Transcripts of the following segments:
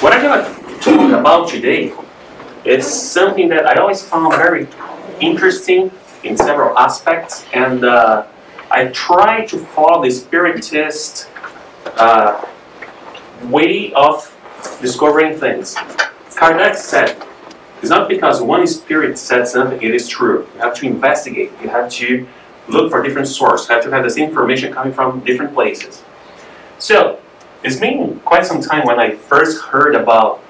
what I'm going to talk about today is something that I always found very interesting in several aspects, and uh, I try to follow the Spiritist uh, way of discovering things. Kardec said, it's not because one spirit said something, it is true. You have to investigate. You have to look for different sources. You have to have this information coming from different places. So, it's been quite some time when I first heard about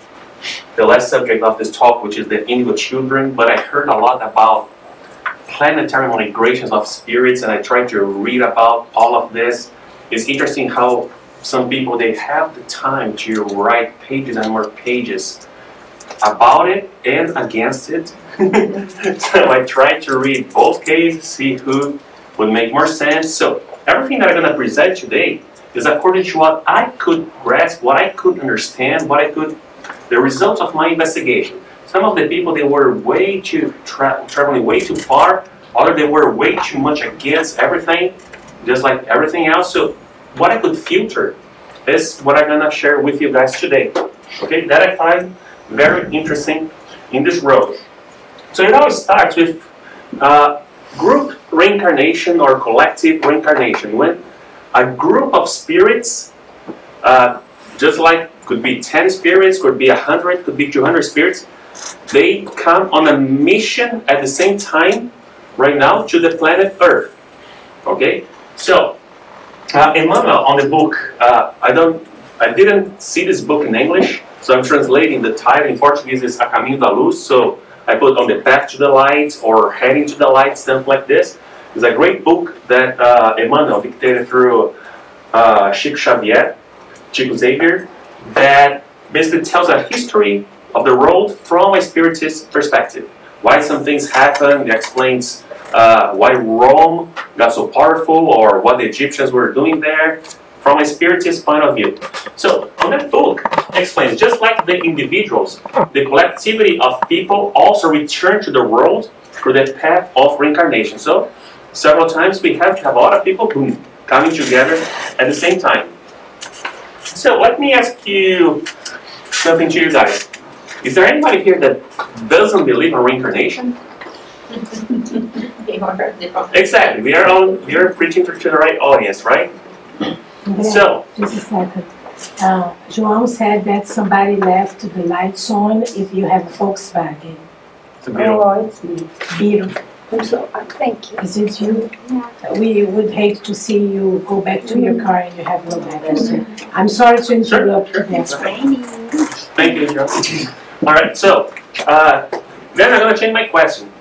the last subject of this talk, which is the indigo children, but I heard a lot about planetary migrations of spirits, and I tried to read about all of this. It's interesting how some people they have the time to write pages and more pages about it and against it. so I tried to read both cases, see who would make more sense. So everything that I'm going to present today is according to what I could grasp, what I could understand, what I could, the results of my investigation. Some of the people they were way too tra traveling way too far. Other, they were way too much against everything, just like everything else. So what I could filter is what I'm gonna share with you guys today. Okay, that I find very interesting in this road. So it always starts with uh, group reincarnation or collective reincarnation. When a group of spirits, uh, just like could be 10 spirits, could be 100, could be 200 spirits, they come on a mission at the same time right now to the planet Earth. Okay? So, uh, Emmanuel on the book, uh, I don't, I didn't see this book in English, so I'm translating the title in Portuguese is A Caminho da Luz. So I put on the path to the light or heading to the light, stuff like this. It's a great book that uh, Emmanuel dictated through uh, Chico Xavier, Chico Xavier, that basically tells a history of the world from a spiritist perspective. Why some things happen, it explains uh, why Rome got so powerful or what the Egyptians were doing there from a spiritist point of view. So, on that book explains just like the individuals, the collectivity of people also return to the world through the path of reincarnation. So, several times we have to have a lot of people boom, coming together at the same time. So, let me ask you something to you guys. Is there anybody here that doesn't believe in reincarnation? exactly. We are all we are preaching to the right audience, right? So, just a second. Uh, João said that somebody left the lights on if you have a Volkswagen. It's a beautiful. Oh, it's me. Beetle. I'm so, uh, thank you. Is it you? Yeah. We would hate to see you go back to your car and you have no battery. So I'm sorry to interrupt you. It's raining. Thank you, Joe. All right, so uh, then I'm going to change my question.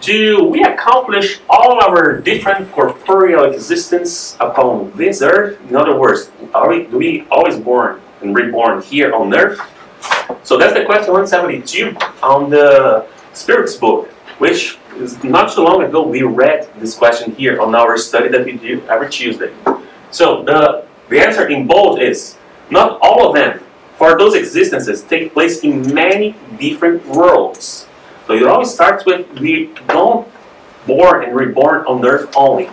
Do we accomplish all our different corporeal existence upon this earth? In other words, are we, do we always born and reborn here on earth? So that's the question 172 on the Spirits book, which is not so long ago we read this question here on our study that we do every Tuesday. So the, the answer in bold is not all of them for those existences take place in many different worlds. So it always starts with we don't born and reborn on earth only.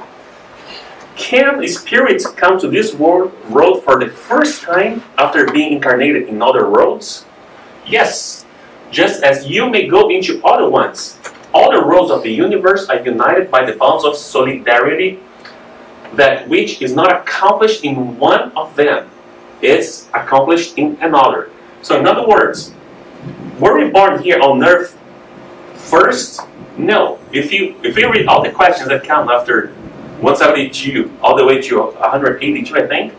Can spirits come to this world, world for the first time after being incarnated in other worlds? Yes, just as you may go into other ones. All the worlds of the universe are united by the bonds of solidarity, that which is not accomplished in one of them is accomplished in another. So, in other words, were we born here on earth first? No. If you if you read all the questions that come after 172 all the way to 182, I think,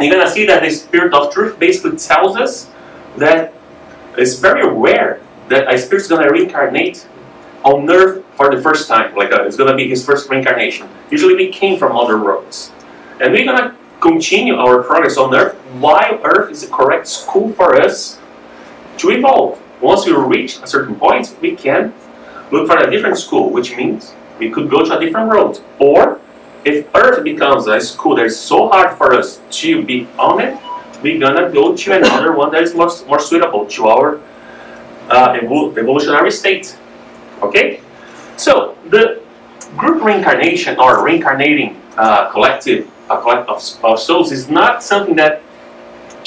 you're gonna see that the spirit of truth basically tells us that it's very rare that a spirit's gonna reincarnate on earth for the first time. Like uh, it's gonna be his first reincarnation. Usually we came from other worlds. And we're gonna continue our progress on Earth while Earth is the correct school for us to evolve. Once we reach a certain point, we can look for a different school, which means we could go to a different road. Or if Earth becomes a school that is so hard for us to be on it, we're gonna go to another one that is more, more suitable to our uh, evol evolutionary state. Okay? So the group reincarnation or reincarnating uh, collective of, of souls is not something that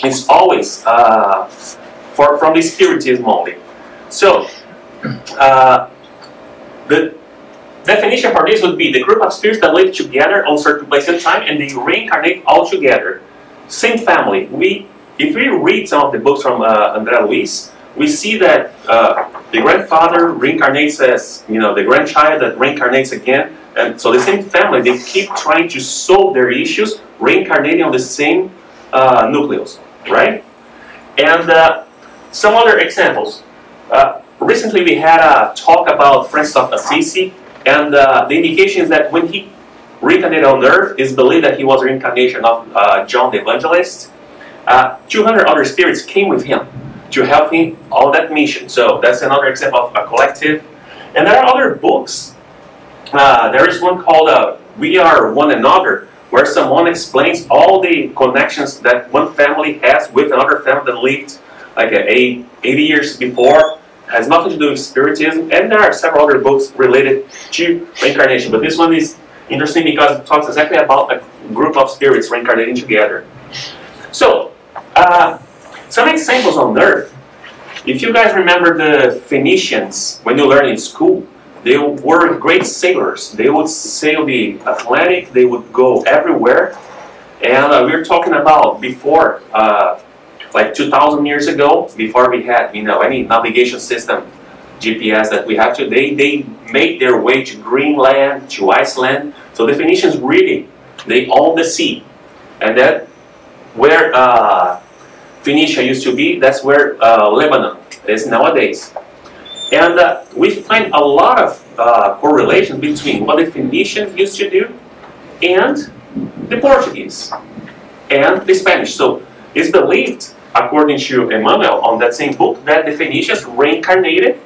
is always uh, for, from the spiritism only. So, uh, the definition for this would be the group of spirits that live together on certain place and time and they reincarnate all together. Same family. We, if we read some of the books from uh, André Luiz, we see that uh, the grandfather reincarnates as, you know, the grandchild that reincarnates again. And so the same family, they keep trying to solve their issues, reincarnating on the same uh, nucleus, right? And uh, some other examples. Uh, recently we had a talk about Francis of Assisi, and uh, the indication is that when he reincarnated on earth, it's believed that he was a reincarnation of uh, John the Evangelist. Uh, 200 other spirits came with him to help me on that mission. So that's another example of a collective. And there are other books. Uh, there is one called uh, We Are One Another, where someone explains all the connections that one family has with another family that lived like eight, 80 years before. Has nothing to do with spiritism. And there are several other books related to reincarnation. But this one is interesting because it talks exactly about a group of spirits reincarnating together. So, uh, some examples on Earth. If you guys remember the Phoenicians, when you learn in school, they were great sailors. They would sail the Atlantic, they would go everywhere. And uh, we are talking about before, uh, like 2,000 years ago, before we had you know any navigation system, GPS that we have today, they made their way to Greenland, to Iceland. So the Phoenicians really, they owned the sea. And that, where uh, Phoenicia used to be, that's where uh, Lebanon is nowadays. And uh, we find a lot of uh, correlation between what the Phoenicians used to do and the Portuguese and the Spanish. So it's believed, according to Emmanuel on that same book, that the Phoenicians reincarnated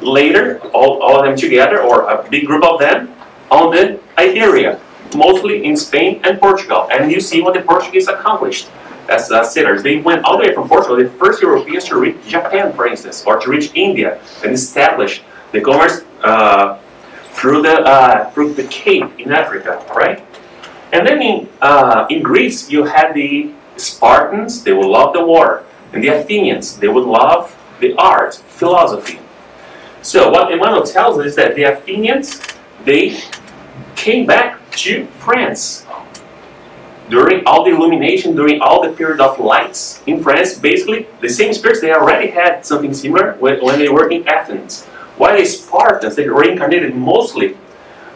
later, all, all of them together, or a big group of them, on the Iberia, mostly in Spain and Portugal. And you see what the Portuguese accomplished as uh, sailors. They went all the way from Portugal, the first Europeans to reach Japan, for instance, or to reach India and establish the commerce uh, through the uh, through the Cape in Africa, right? And then in uh, in Greece, you had the Spartans; they would love the war, and the Athenians; they would love the art, philosophy. So what Emmanuel tells us is that the Athenians they came back to France during all the illumination, during all the period of lights in France, basically the same spirits, they already had something similar when, they were in Athens. While the Spartans, they reincarnated mostly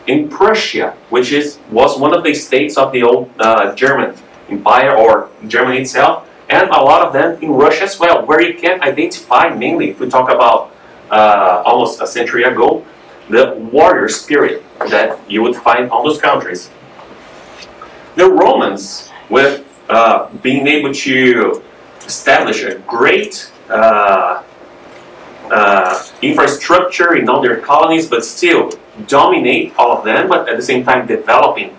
in Prussia, which is was one of the states of the old uh, German Empire or Germany itself, and a lot of them in Russia as well, where you can identify mainly, if we talk about uh, almost a century ago, the warrior spirit that you would find on those countries. The Romans, with uh, being able to establish a great uh, uh, infrastructure in all their colonies, but still dominate all of them, but at the same time developing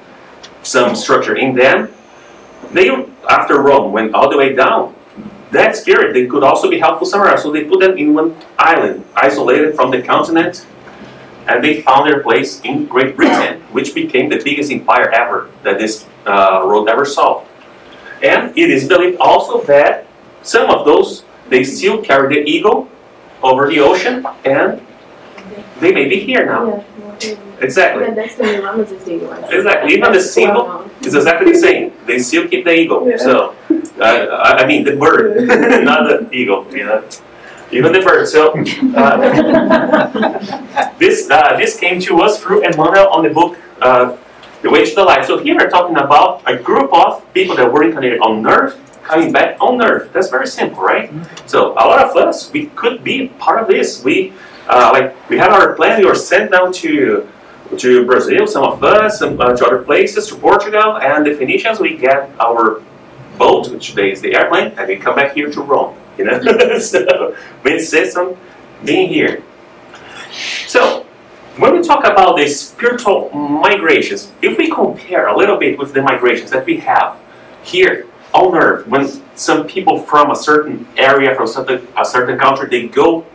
some structure in them, they, after Rome went all the way down, that spirit, they could also be helpful somewhere else. So they put them in one island, isolated from the continent, and they found their place in Great Britain, which became the biggest empire ever that this uh, road never saw. And it is believed also that some of those, they still carry the eagle over the ocean, and they may be here now. Exactly. Exactly. Even the symbol is exactly the same. They still keep the eagle. So, uh, I mean the bird, not the eagle. You know even the bird. So uh, this uh, this came to us through Emmanuel on the book uh, The Way to the Light. So here we're talking about a group of people that were incarnated on Earth coming back on Earth. That's very simple, right? So a lot of us we could be part of this. We uh, like we had our plan. We were sent down to to Brazil, some of us, some, uh, to other places, to Portugal, and the Phoenicians. We get our boat, which today is the airplane, and we come back here to Rome. You know, so we system being here. So when we talk about the spiritual migrations, if we compare a little bit with the migrations that we have here on Earth, when some people from a certain area, from certain, a certain country, they go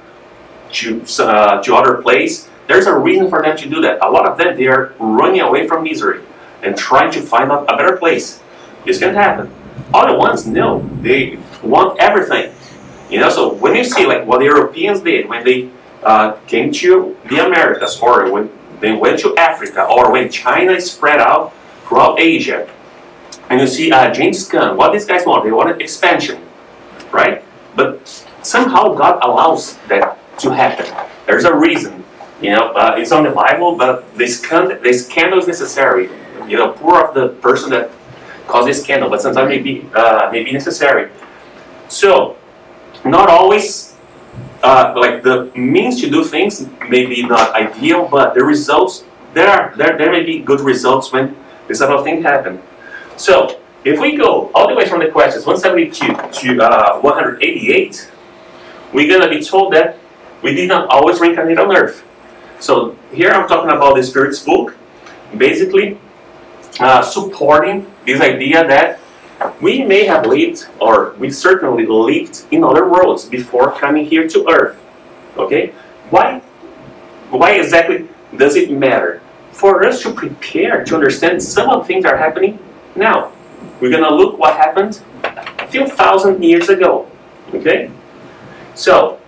to uh, to other place, there's a reason for them to do that. A lot of them, they are running away from misery and trying to find a better place. This can happen. Other ones, no, they want everything. You know, so when you see like what the Europeans did when they came to the Americas, or when they went to Africa, or when China spread out throughout Asia, and you see uh, Genghis Khan, what these guys want? They wanted expansion, right? But somehow God allows that to happen. There's a reason. You know, uh, it's on the Bible, but this, scandal, this scandal is necessary. You know, poor of the person that caused this scandal, but sometimes may be, uh, may be necessary. So, not always, uh, like the means to do things may be not ideal, but the results, there are there, there may be good results when this type of thing happen. So, if we go all the way from the questions 172 to uh, 188, we're to be told that we did not always reincarnate on earth. So here I'm talking about the Spirit's book, basically uh, supporting this idea that we may have lived, or we certainly lived in other worlds before coming here to earth. Okay? Why? Why exactly does it matter? For us to prepare to understand some of the things that are happening now. We're going to look what happened a few thousand years ago. Okay? So,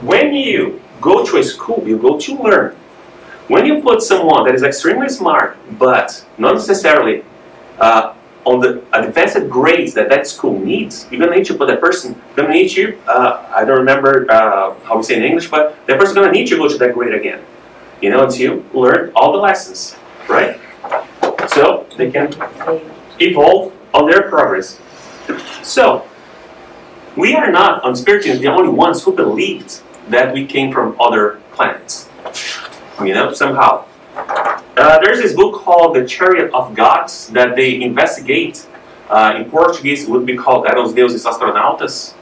when you go to a school, you go to learn. When you put someone that is extremely smart, but not necessarily uh, on the advanced grades that that school needs, you're gonna need to put that person, gonna need you, uh, I don't remember uh, how we say in English, but that person's gonna need to go to that grade again. You know, until you learn all the lessons, right? So they can evolve on their progress. So, we are not, on spiritualism, the only ones who believed that we came from other planets. You know, somehow. Uh, there's this book called The Chariot of Gods that they investigate. Uh, in Portuguese, it would be called Eram Deuses Astronautas.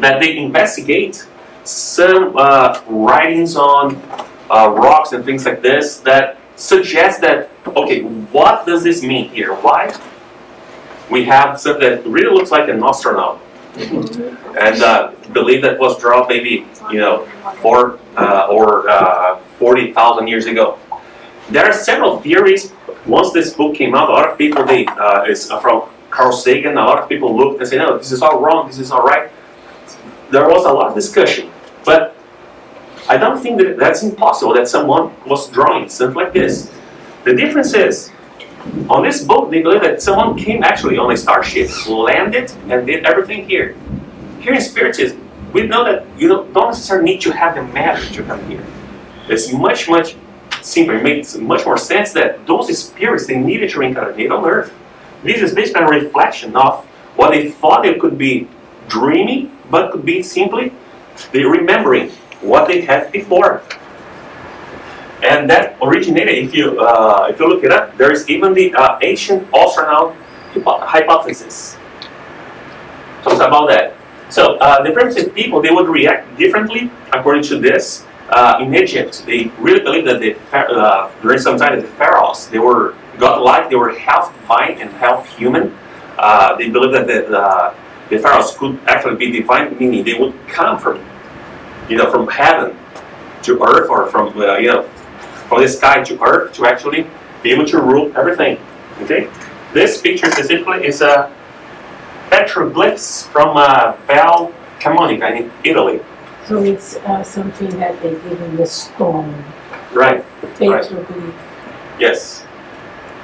That they investigate some uh, writings on uh, rocks and things like this that suggest that, okay, what does this mean here? Why? We have something that really looks like an astronaut and uh, believe that was drawn maybe you know four uh, or uh, forty thousand years ago. There are several theories. Once this book came out, a lot of people they uh, it's from Carl Sagan. A lot of people looked and said, "No, this is all wrong. This is all right." There was a lot of discussion, but I don't think that that's impossible. That someone was drawing something like this. The difference is on this boat, they believe that someone came actually on a starship, landed, and did everything here. Here in Spiritism, we know that you don't necessarily need to have the matter to come here. It's much, much simpler. It makes much more sense that those spirits, they needed to reincarnate on Earth. This is basically a reflection of what they thought they could be dreaming, but could be simply the remembering what they had before. And that originated, if you uh, if you look it up, there is even the uh, ancient astronaut hypothesis. Talks about that. So uh, the primitive people they would react differently according to this. Uh, in Egypt, they really believed that the uh, during some time the pharaohs they were godlike, they were half divine and half human. Uh, they believed that the, the pharaohs could actually be divine, meaning they would come from you know from heaven to earth or from you know from the sky to earth to actually be able to rule everything. Okay, this picture specifically is a petroglyphs from uh, Val Camonica in Italy. So it's uh, something that they did in the stone. Right. Petroglyph. Right. Yes,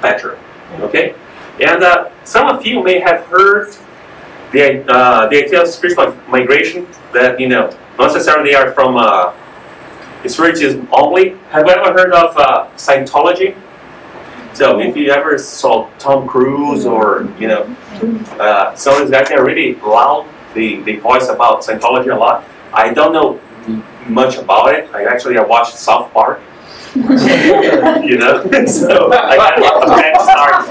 Petra. Okay, and uh, some of you may have heard the uh, the idea of spiritual migration that you know not necessarily they are from uh, Spiritism only. Have you ever heard of uh, Scientology? So if you ever saw Tom Cruise or you know uh, some of these guys are really loud. They they voice about Scientology a lot. I don't know much about it. I actually I watched South Park. you know, so I got a head start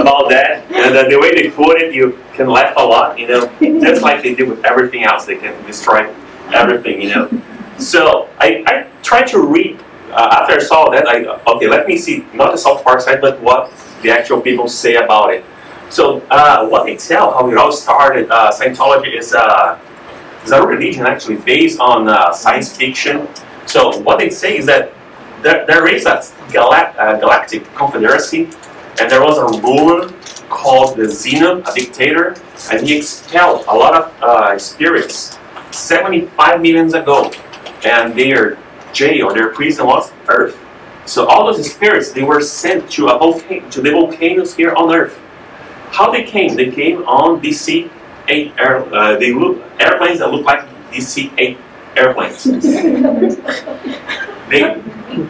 about that. And uh, the way they put it, you can laugh a lot. You know, just like they do with everything else, they can destroy everything. You know. So I, I tried to read, uh, after I saw that, I, okay, let me see, not the South Park side, but what the actual people say about it. So uh, what they tell, how it all started, uh, Scientology is, uh, is a religion actually based on uh, science fiction. So what they say is that there, there is a uh, galactic confederacy, and there was a ruler called the Zenon, a dictator, and he expelled a lot of uh, spirits 75 millions ago, and their jail, their prison was Earth. So all those spirits, they were sent to a volcano, to the volcanoes here on Earth. How they came? They came on DC-8 air, uh, they look airplanes that look like DC-8 airplanes. they,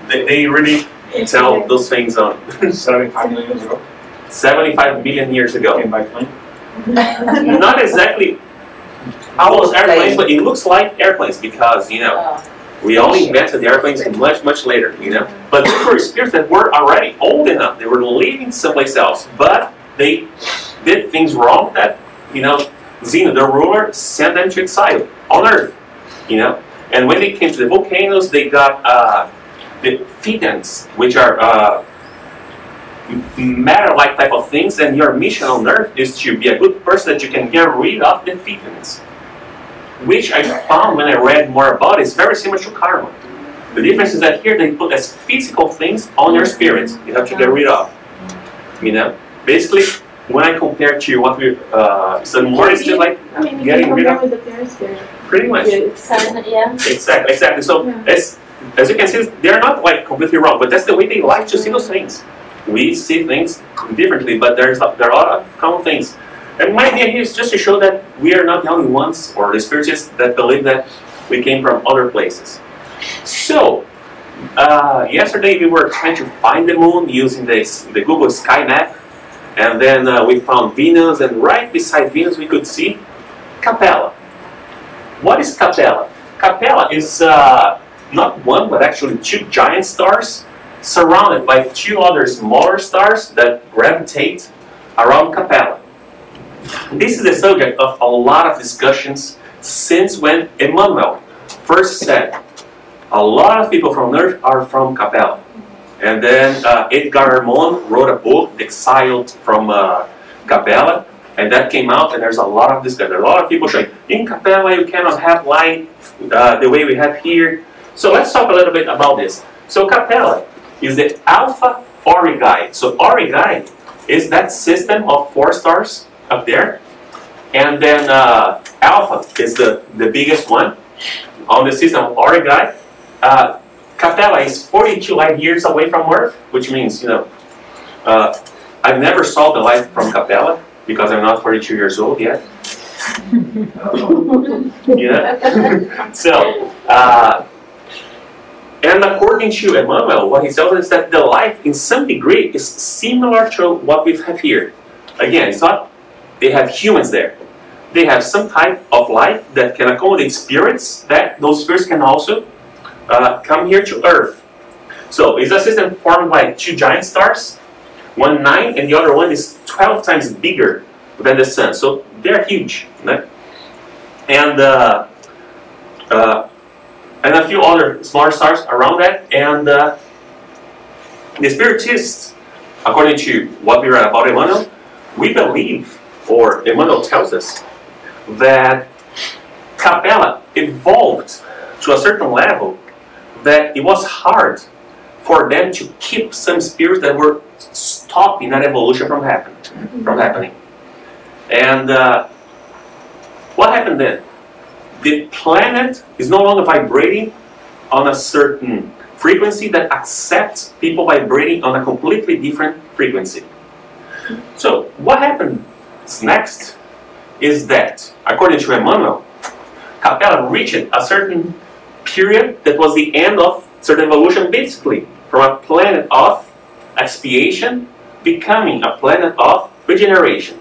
they, they really tell those things on 75 million years ago, 75 million years ago. came by plane. Not exactly almost airplanes, but it looks like airplanes because, you know, we only invented the airplanes much, much later, you know. But these were spirits that were already old enough. They were living someplace else, but they did things wrong that, you know, Zeno, the ruler, sent them to exile on Earth, you know. And when they came to the volcanoes, they got uh, the thetans, which are uh, matter-like type of things, and your mission on Earth is to be a good person that you can get rid of the thetans. Which I found when I read more about it is very similar to karma. The difference is that here they put as physical things on your spirit. You have to get rid of. You know? Basically, when I compare to what we uh studied more, it's just like I mean, getting rid of the pretty much. Yeah. Exactly, exactly. So Yeah. as as you can see, they're not like completely wrong, but that's the way they like to see those things. We see things differently, but there's a, there are a lot of common things. And my idea here is just to show that we are not the only ones, or the spiritists that believe that we came from other places. So, uh, yesterday we were trying to find the moon using this, the Google Sky Map, and then uh, we found Venus, and right beside Venus we could see Capella. What is Capella? Capella is uh, not one, but actually two giant stars surrounded by two other smaller stars that gravitate around Capella. This is the subject of a lot of discussions since when Emmanuel first said, a lot of people from Earth are from Capella. And then uh, Edgar Armond wrote a book, Exiled from uh, Capella, and that came out, and there's a lot of this. discussion. A lot of people saying, in Capella you cannot have light uh, the way we have here. So let's talk a little bit about this. So Capella is the Alpha Aurigae. So Aurigae is that system of four stars up there. And then uh, Alpha is the, the biggest one on the system of Aurigae. Uh, Capella is 42 light years away from Earth, which means, you know, uh, I've never saw the light from Capella because I'm not 42 years old yet. yeah. so, uh, and according to Emmanuel, what he tells us is that the life, in some degree, is similar to what we have here. Again, it's not they have humans there. They have some type of life that can accommodate spirits. That those spirits can also uh, come here to Earth. So it's a system formed by two giant stars, one nine, and the other one is twelve times bigger than the sun. So they're huge, right? and uh, uh, and a few other smaller stars around that. And uh, the spiritists, according to what we read about Emmanuel, we believe, or Emmanuel tells us, that Capella evolved to a certain level that it was hard for them to keep some spirits that were stopping that evolution from happening. From happening. And uh, what happened then? The planet is no longer vibrating on a certain frequency that accepts people vibrating on a completely different frequency. So what happened next is that, according to Emmanuel, Capella reached a certain period that was the end of certain evolution, basically from a planet of expiation becoming a planet of regeneration.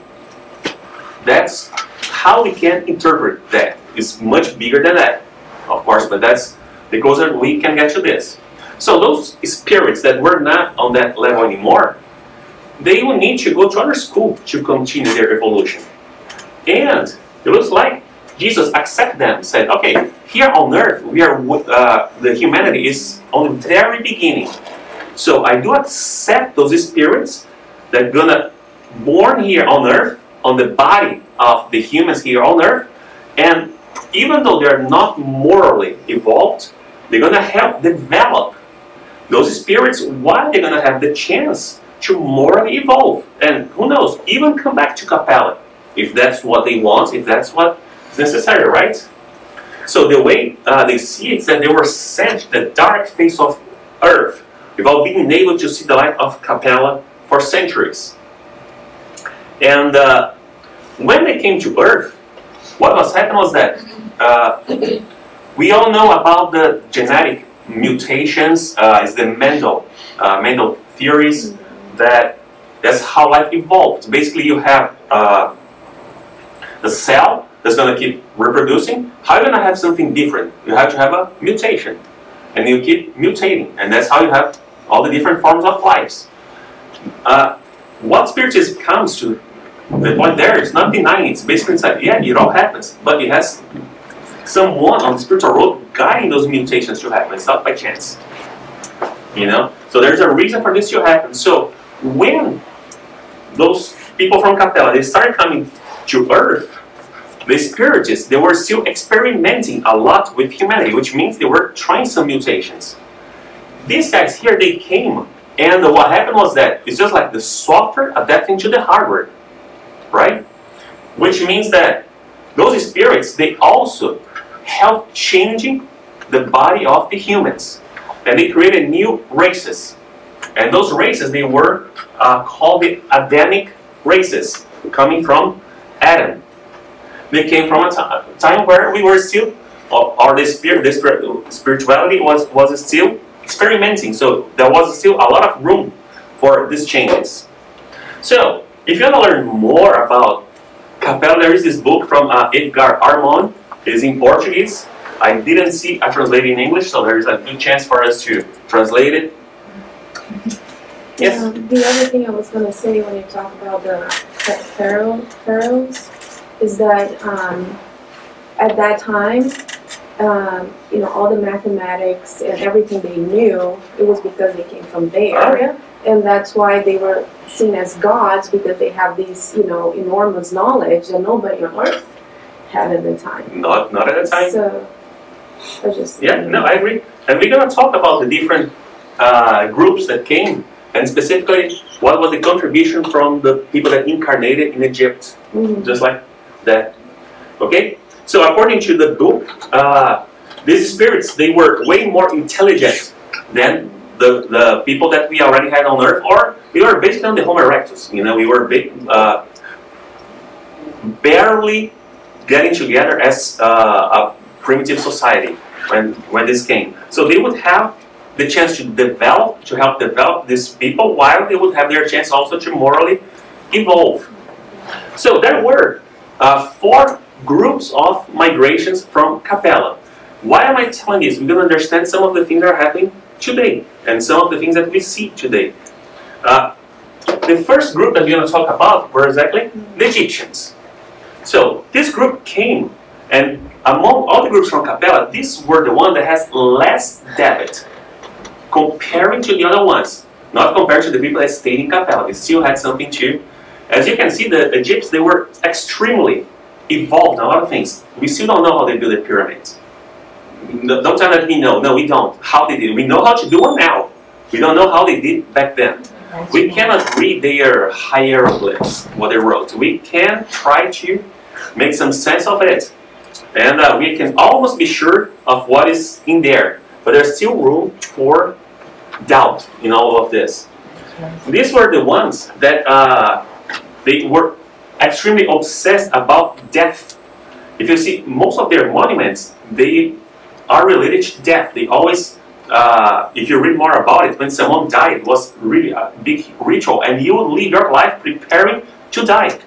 That's how we can interpret that. It's much bigger than that, of course, but that's the closer we can get to this. So those spirits that were not on that level anymore, they will need to go to other school to continue their evolution. And it looks like Jesus accept them, said, okay, here on earth, we are, uh, the humanity is on the very beginning. So I do accept those spirits that are gonna born here on earth, on the body of the humans here on earth, and even though they're not morally evolved, they're gonna help develop those spirits while they're gonna have the chance to morally evolve. And who knows, even come back to Capella, if that's what they want, if that's what is necessary, right? So the way uh, they see it is that they were sent to the dark face of earth without being able to see the light of Capella for centuries. And uh, when they came to earth, what was happening was that uh, we all know about the genetic mutations, uh, is the Mendel, uh, Mendel theories that that's how life evolved. Basically, you have uh, the cell that's going to keep reproducing. How are you going to have something different? You have to have a mutation, and you keep mutating, and that's how you have all the different forms of lives. Uh, what spiritism comes to the point there is not denying it's basically inside. Yeah, it all happens, but it has someone on the spiritual road guiding those mutations to happen. It's not by chance. You know? So there's a reason for this to happen. So when those people from Capella they started coming to earth, the spiritists they were still experimenting a lot with humanity, which means they were trying some mutations. These guys here they came and what happened was that it's just like the software adapting to the hardware. Right? Which means that those spirits they also help changing the body of the humans. And they created new races. And those races, they were uh, called the Adamic races, coming from Adam. They came from a time where we were still, or, the, spirit, the spirit, spirituality was, was still experimenting. So there was still a lot of room for these changes. So, if you want to learn more about Capel, there is this book from uh, Edgar Armond, It's in Portuguese. I didn't see a translated in English, so there is a good chance for us to translate it. Yes. Um, the other thing I was going to say when you talk about the pharaoh, pharaohs is that um, at that time, um, you know, all the mathematics and everything they knew, it was because they came from there. Oh, yeah. And that's why they were seen as gods because they have these, you know, enormous knowledge that nobody on earth had at the time. Not, not at the time. So, I just. Yeah, no, I agree. And we're going to talk about the different uh, groups that came, and specifically what was the contribution from the people that incarnated in Egypt, Mhm. just like that. Okay? So according to the book, uh, these spirits, they were way more intelligent than the, the people that we already had on Earth, or we were basically on the Homo erectus. You know, we were big, uh, barely getting together as uh, a primitive society when, when this came. So they would have the chance to develop, to help develop these people, while they would have their chance also to morally evolve. So there were uh, four groups of migrations from Capella. Why am I telling this? We're going to understand some of the things that are happening today, and some of the things that we see today. Uh, the first group that we're going to talk about were exactly the Egyptians. So this group came, and among all the groups from Capella, these were the one that has less debit comparing to the other ones. Not compared to the people that stayed in Capella. They still had something to. As you can see, the Egyptians they were extremely evolved in a lot of things. We still don't know how they built the pyramids. No, don't tell we know. No, we don't. How they did. We know how to do it now. We don't know how they did back then. We cannot read their hieroglyphs, what they wrote. We can try to make some sense of it. And uh, we can almost be sure of what is in there. But there's still room for doubt in all of this. These were the ones that uh, they were extremely obsessed about death. If you see most of their monuments, they are related to death. They always uh, if you read more about it, when someone died, it was really a big ritual, and you would live your life preparing to die.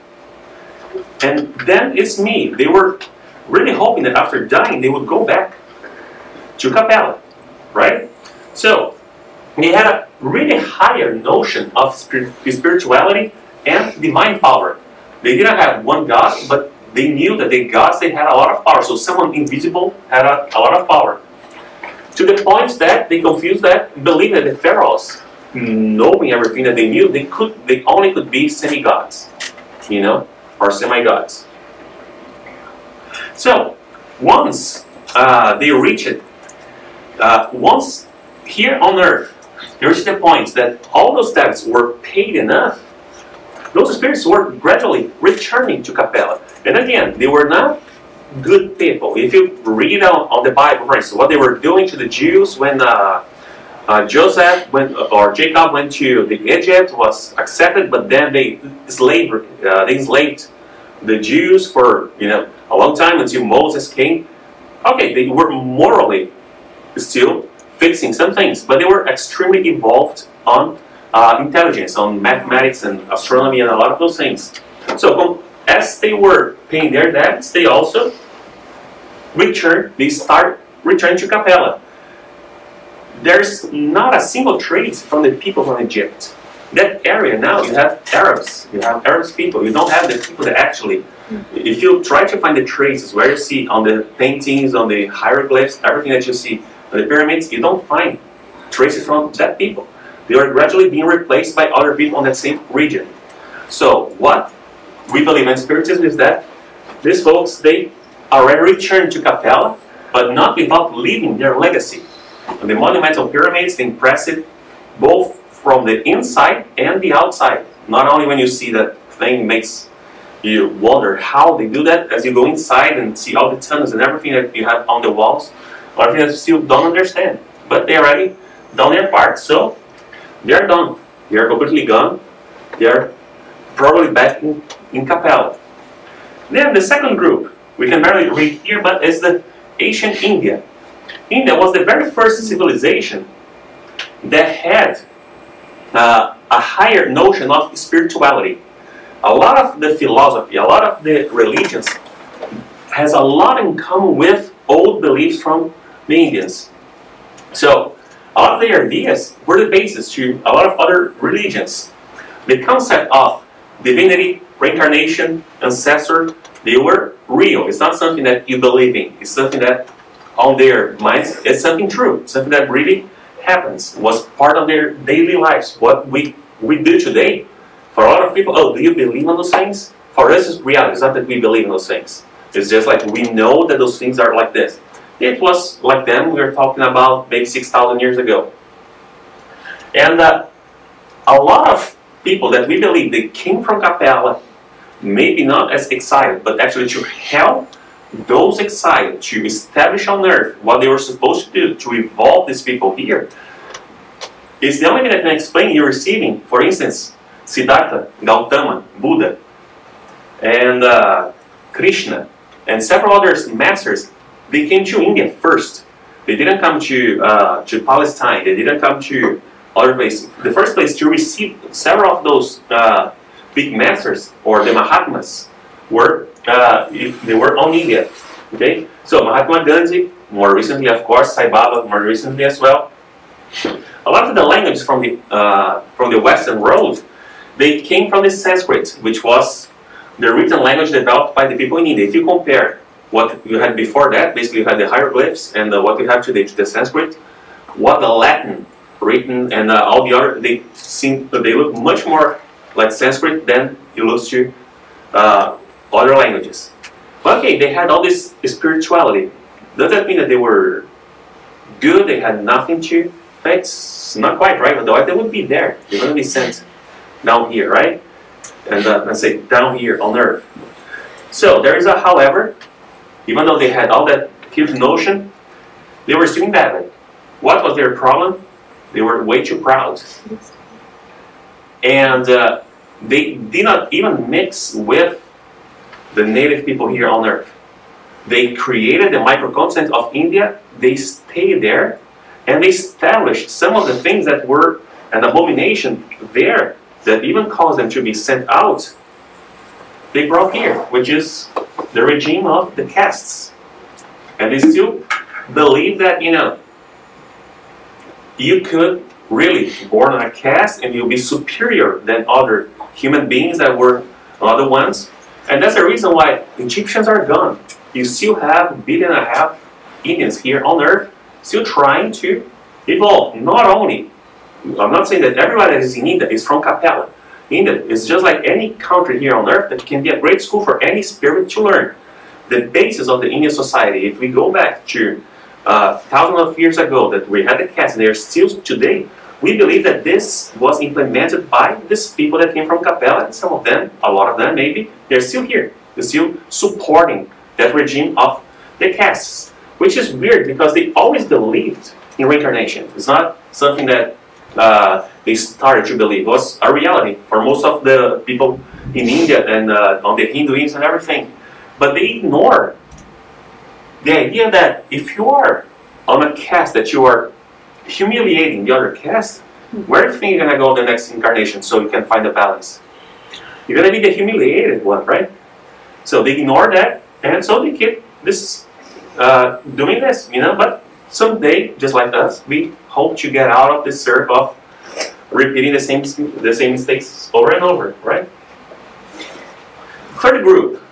And then it's me. They were really hoping that after dying, they would go back to Capella, right? So they had a really higher notion of spirituality and divine power. They didn't have one God, but they knew that the gods they had a lot of power. So someone invisible had a, a lot of power to the point that they confused that, believed that the pharaohs, knowing everything that they knew, they could, they only could be semi-gods, you know, or semi-gods. So once uh, they reach it, uh, once here on earth, reach the point that all those debts were paid enough. Those spirits were gradually returning to Capella. And again, they were not good people. If you read on, on the Bible, for instance, what they were doing to the Jews when uh, uh, Joseph went or Jacob went to the Egypt was accepted, but then they enslaved, uh, they enslaved the Jews for you know a long time until Moses came. Okay, they were morally still fixing some things, but they were extremely evolved on uh, intelligence, on mathematics and astronomy and a lot of those things. So as they were paying their debts, they also return. They start returning to Capella there's not a single trace from the people from Egypt. That area now you have Arabs, you have Arabs people. You don't have the people that actually. If you try to find the traces where you see on the paintings, on the hieroglyphs, everything that you see on the pyramids, you don't find traces from that people. They are gradually being replaced by other people in that same region. So what we believe in Spiritism is that these folks they already returned to Capella, but not without leaving their legacy. And the monumental pyramids impress it both from the inside and the outside. Not only when you see that thing makes you wonder how they do that as you go inside and see all the tunnels and everything that you have on the walls, everything that you still don't understand. But they already done their part, so they're done. They're completely gone. They're probably back in, in Capella. Then the second group, we can barely read here, but it's the ancient India. India was the very first civilization that had uh, a higher notion of spirituality. A lot of the philosophy, a lot of the religions has a lot in common with old beliefs from the Indians. So, a lot of their ideas were the basis to a lot of other religions. The concept of divinity, reincarnation, ancestor, they were real. It's not something that you believe in. It's something that on their minds is something true, something that really happens, was part of their daily lives. What we, we do today, for a lot of people, oh, do you believe in those things? For us, it's reality. It's not that we believe in those things. It's just like we know that those things are like this. It was like them we were talking about maybe 6,000 years ago. And uh, a lot of people that we believe they came from Capella, maybe not as excited, but actually to help those excited to establish on earth what they were supposed to do to evolve these people here is the only thing that can explain you receiving, for instance, Siddhartha, Gautama, Buddha, and uh, Krishna, and several others masters. They came to India first. They didn't come to uh, to Palestine. They didn't come to other places. The first place to receive several of those uh, big masters or the Mahatmas were uh, they were on India. Okay, so Mahatma Gandhi, more recently, of course, Sai Baba, more recently as well. A lot of the languages from the uh, from the Western world, they came from the Sanskrit, which was the written language developed by the people in India. If you compare what you had before that, basically you had the hieroglyphs and uh, what you have today the Sanskrit, what the Latin written and uh, all the other, they seem they look much more like Sanskrit than it looks to uh, other languages. But okay, they had all this spirituality. Does that mean that they were good? They had nothing to? That's not quite right. Otherwise, they would be there. Going to be sent down here, right? And uh, let's say down here on earth. So there is a however. Even though they had all that huge notion, they were still badly. What was their problem? They were way too proud. And uh, they did not even mix with the native people here on earth. They created the microcontinent of India, they stayed there, and they established some of the things that were an abomination there that even caused them to be sent out. They brought here, which is the regime of the castes. And they still believe that, you know, you could really born on a caste and you'll be superior than other human beings that were other ones and that's the reason why Egyptians are gone. You still have a billion and a half Indians here on earth still trying to evolve. Not only, I'm not saying that everybody that is in India is from Capella. India is just like any country here on earth that can be a great school for any spirit to learn. The basis of the Indian society, if we go back to uh, thousands of years ago that we had the castes, and they are still today we believe that this was implemented by these people that came from Capella, and some of them, a lot of them maybe, they're still here. They're still supporting that regime of the castes, which is weird because they always believed in reincarnation. It's not something that uh, they started to believe. Was a reality for most of the people in India and uh, on the Hinduism and everything. But they ignore the idea that if you are on a caste that you are humiliating the other caste, where do you think you're gonna go the next incarnation so you can find a balance? You're gonna be the humiliated one, right? So they ignore that, and so they keep this uh, doing this, you know. But someday, just like us, we hope to get out of this circle of repeating the same the same mistakes over and over, right? Third group,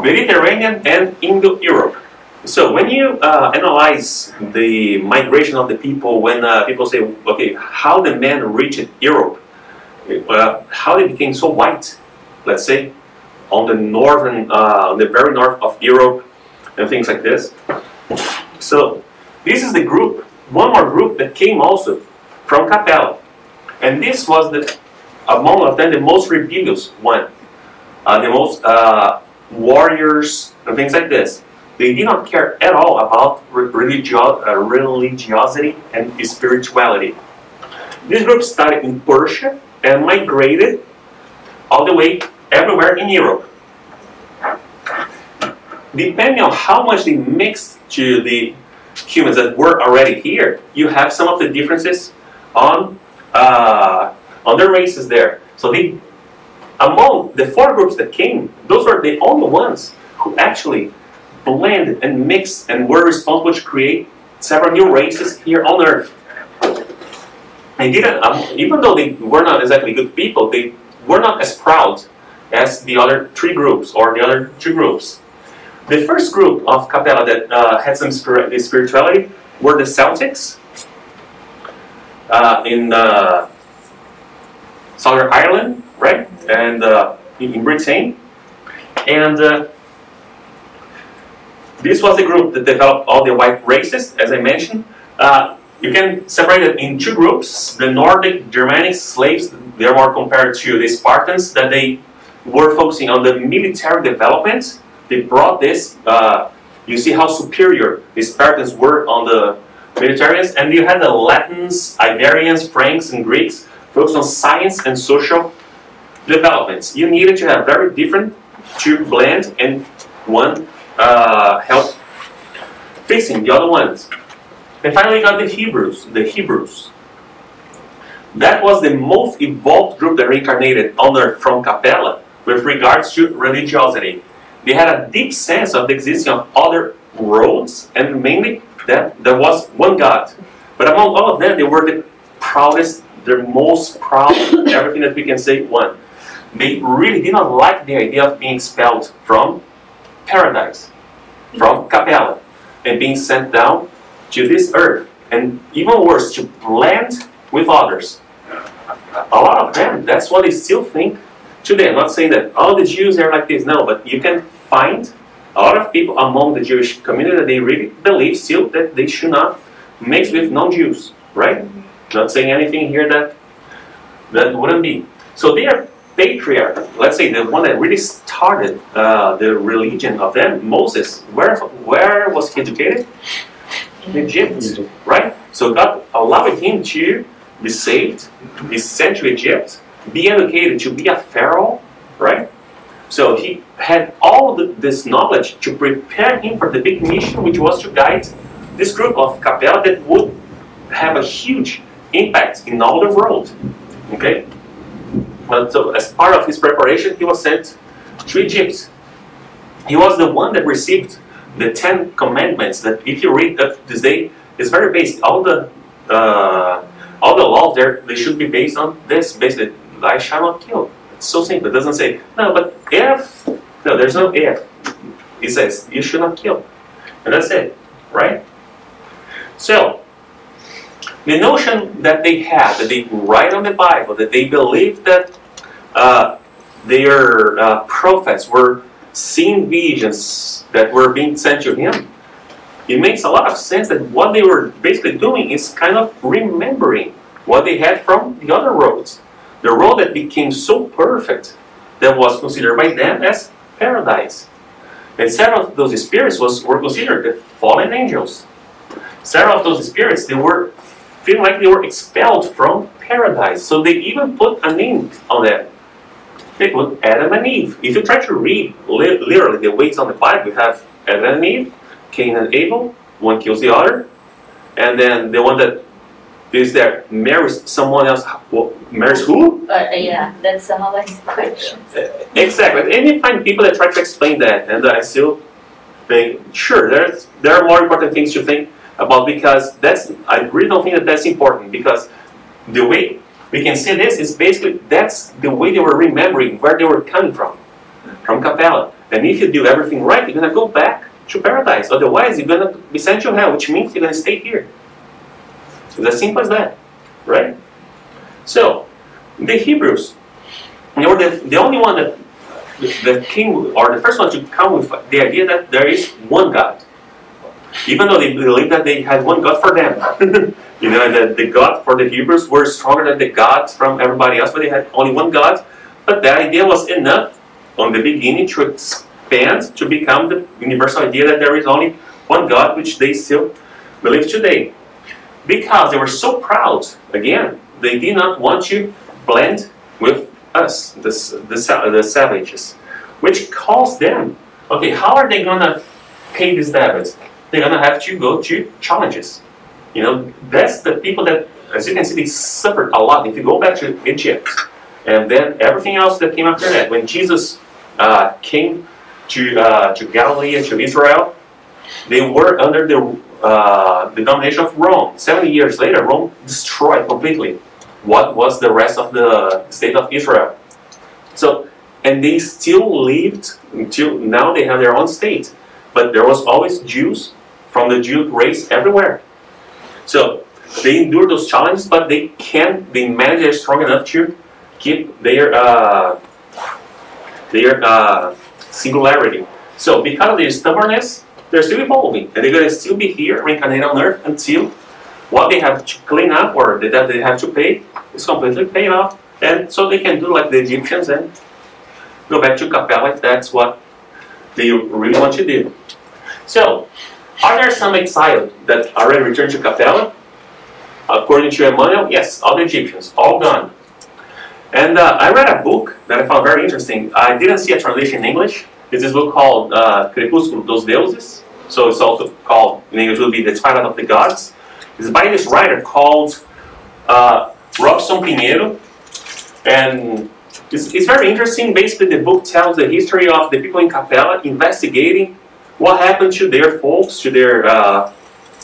Mediterranean and Indo-Europe. So when you uh, analyze the migration of the people, when uh, people say, okay, how the men reached Europe, uh, how they became so white, let's say, on the northern, uh, on the very north of Europe, and things like this. So this is the group, one more group that came also from Capella, and this was the among of them the most rebellious one, uh, the most uh, warriors and things like this. They did not care at all about religio- uh, religiosity and spirituality. This group started in Persia and migrated all the way everywhere in Europe. Depending on how much they mixed to the humans that were already here, you have some of the differences on uh, on the races there. So they, among the four groups that came, those were the only ones who actually blended and mixed and were responsible to create several new races here on Earth. They didn't, um, even though they were not exactly good people, they were not as proud as the other three groups or the other two groups. The first group of Capella that uh, had some spirituality were the Celtics uh, in uh, Southern Ireland, right, and uh, in Britain, and uh, this was the group that developed all the white races, as I mentioned. Uh, you can separate it in two groups. The Nordic Germanic Slavs, they're more compared to the Spartans, that they were focusing on the military development. They brought this, uh, you see how superior the Spartans were on the militaries, and you had the Latins, Iberians, Franks, and Greeks focused on science and social developments. You needed to have very different to blend and one uh, help fixing the other ones. And finally, you got the Hebrews. The Hebrews. That was the most evolved group that reincarnated on Earth from Capella with regards to religiosity. They had a deep sense of the existence of other worlds, and mainly that there was one God. But among all of them, they were the proudest, the most proud, everything that we can say, one. They really did not like the idea of being expelled from paradise, from Capella, and being sent down to this earth. And even worse, to blend with others. A lot of them, that's what they still think today. I'm not saying that all the Jews are like this, no, but you can find a lot of people among the Jewish community that they really believe still that they should not mix with non-Jews, right? Not saying anything here that that wouldn't be. So they are patriarch, let's say the one that really started uh, the religion of them, Moses, where, where was he educated? In Egypt, right? So God allowed him to be saved, be sent to Egypt, be educated to be a pharaoh, right? So he had all the, this knowledge to prepare him for the big mission, which was to guide this group of Capella that would have a huge impact in all the world. Okay? But so as part of his preparation, he was sent to Egypt. He was the one that received the Ten Commandments. That if you read up to this day, is very basic. All the uh, all the laws there they should be based on this. Basically, I shall not kill. It's so simple. It doesn't say no, but if no, there's no if. It says you should not kill, and that's it, right? So the notion that they have, that they write on the Bible, that they believe that uh, their uh, prophets were seeing visions that were being sent to him, it makes a lot of sense that what they were basically doing is kind of remembering what they had from the other roads. The road that became so perfect that was considered by them as paradise. And several of those spirits was, were considered the fallen angels. Several of those spirits, they were feeling like they were expelled from paradise. So they even put a name on them. They put Adam and Eve. If you try to read li- literally the weights on the Bible, you have Adam and Eve, Cain and Abel, one kills the other, and then the one that is there marries someone else. Well, marries who? Uh, yeah, that's some of my questions. Exactly. And you find people that try to explain that, and I still think, sure, there's there are more important things to think about because that's I really don't think that that's important because the way we can see this is basically that's the way they were remembering where they were coming from, from Capella. And if you do everything right, you're gonna go back to paradise. Otherwise, you're gonna be sent to hell, which means you're gonna stay here. It's as simple as that, right? So, the Hebrews, they were the, the only one that the, king or the first one to come with the idea that there is one God. Even though they believed that they had one God for them. you know, that the God for the Hebrews were stronger than the gods from everybody else, but they had only one God. But that idea was enough from the beginning to expand to become the universal idea that there is only one God, which they still believe today. Because they were so proud, again, they did not want to blend with us, the, the, the savages, which caused them, okay, how are they going to pay these debts? They're going to have to go to challenges. You know, that's the people that, as you can see, they suffered a lot. If you go back to Egypt, and then everything else that came after that, when Jesus uh, came to, uh, to Galilee and to Israel, they were under the, uh, the domination of Rome. 70 years later, Rome destroyed completely what was the rest of the state of Israel. So, and they still lived until now they have their own state. But there was always Jews from the Jew race everywhere. So they endure those challenges, but they can they manage strong enough to keep their uh, their uh, singularity. So because of their stubbornness, they're still evolving, and they're gonna still be here, reincarnated on Earth until what they have to clean up or debt they have to pay is completely paid off, and so they can do like the Egyptians and go back to Capella if that's what they really want to do. So, are there some exiled that already returned to Capella? According to Emmanuel, yes, all the Egyptians, all gone. And uh, I read a book that I found very interesting. I didn't see a translation in English. It's this book called uh, Crepúsculo dos Deuses. So it's also called, in English, will be The Twilight of the Gods. It's by this writer called uh, Robson Pinheiro. And it's, it's very interesting. Basically, the book tells the history of the people in Capella investigating what happened to their folks, to their uh,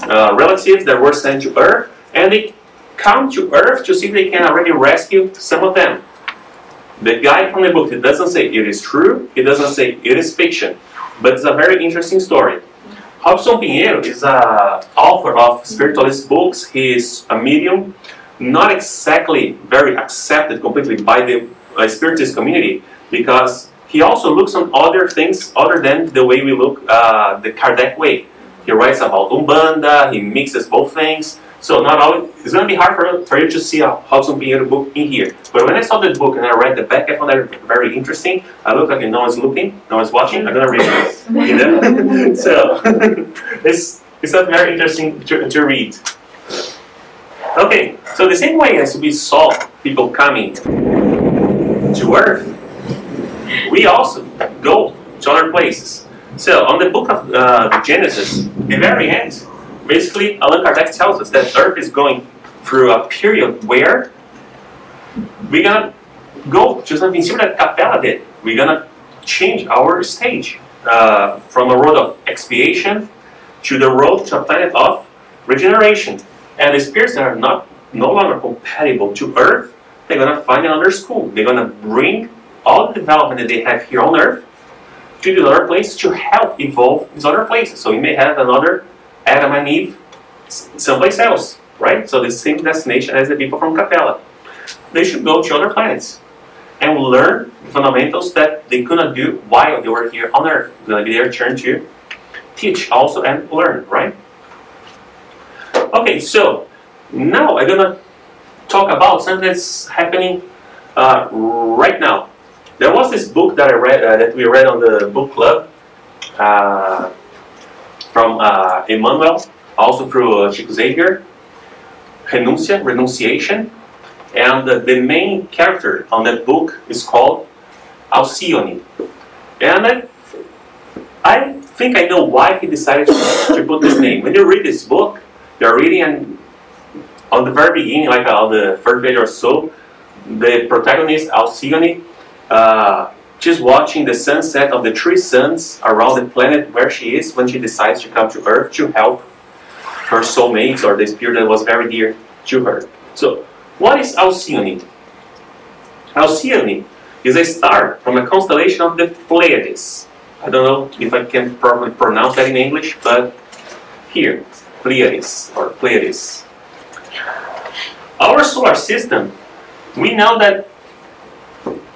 uh, relatives that were sent to Earth, and they come to Earth to see if they can already rescue some of them. The guy from the book, he doesn't say it is true, he doesn't say it is fiction, but it's a very interesting story. Robson Pinheiro is an author of spiritualist books. He is a medium, not exactly very accepted completely by the uh, spiritist community because he also looks on other things other than the way we look uh, the Kardec way. He writes about Umbanda, he mixes both things. So not always, it's going to be hard for, for you to see a Robson Pinheiro book in here. But when I saw the book and I read the back, I found that very interesting. I look like no one's looking, no one's watching, I'm going to read it. You know? so it's, it's not very interesting to, to read. Okay, so the same way as we saw people coming to Earth, we also go to other places. So on the book of uh, Genesis, the very end, basically Allan Kardec tells us that Earth is going through a period where we're gonna go to something similar that Capella did. We're gonna change our stage uh, from a road of expiation to the road to a planet of regeneration. And the spirits that are not no longer compatible to Earth, they're gonna find another school. They're gonna bring all the development that they have here on Earth to the other place to help evolve these other places. So we may have another Adam and Eve someplace else, right? So the same destination as the people from Capella. They should go to other planets and learn fundamentals that they could not do while they were here on Earth. It's gonna be their turn to teach also and learn, right? Okay, so now I'm gonna talk about something that's happening uh, right now. There was this book that I read uh, that we read on the book club uh, from uh, Emmanuel, also through uh, Chico Xavier, Renuncia, Renunciation, and uh, the main character on that book is called Alcyone. And I, I think I know why he decided to, put this name. When you read this book, you're reading and on the very beginning, like on the first page or so, the protagonist Alcyone, uh, she's watching the sunset of the three suns around the planet where she is when she decides to come to Earth to help her soulmates or the spirit that was very dear to her. So, what is Alcyone? Alcyone is a star from a constellation of the Pleiades. I don't know if I can properly pronounce that in English, but here, Pleiades or Pleiades. Our solar system, we know that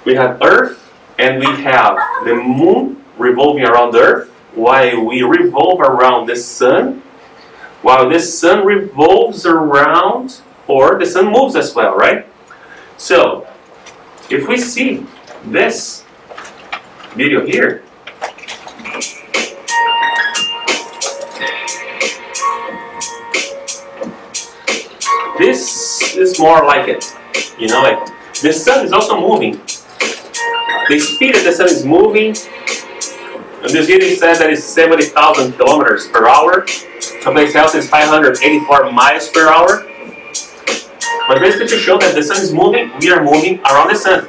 we have Earth and we have the moon revolving around the Earth while we revolve around the sun, while the sun revolves around, or the sun moves as well, right? So, if we see this video here, this is more like it. You know, like the sun is also moving. The speed that the sun is moving, and this video says that it's 70,000 kilometers per hour. Someplace else is 584 miles per hour. But basically to show that the sun is moving, we are moving around the sun.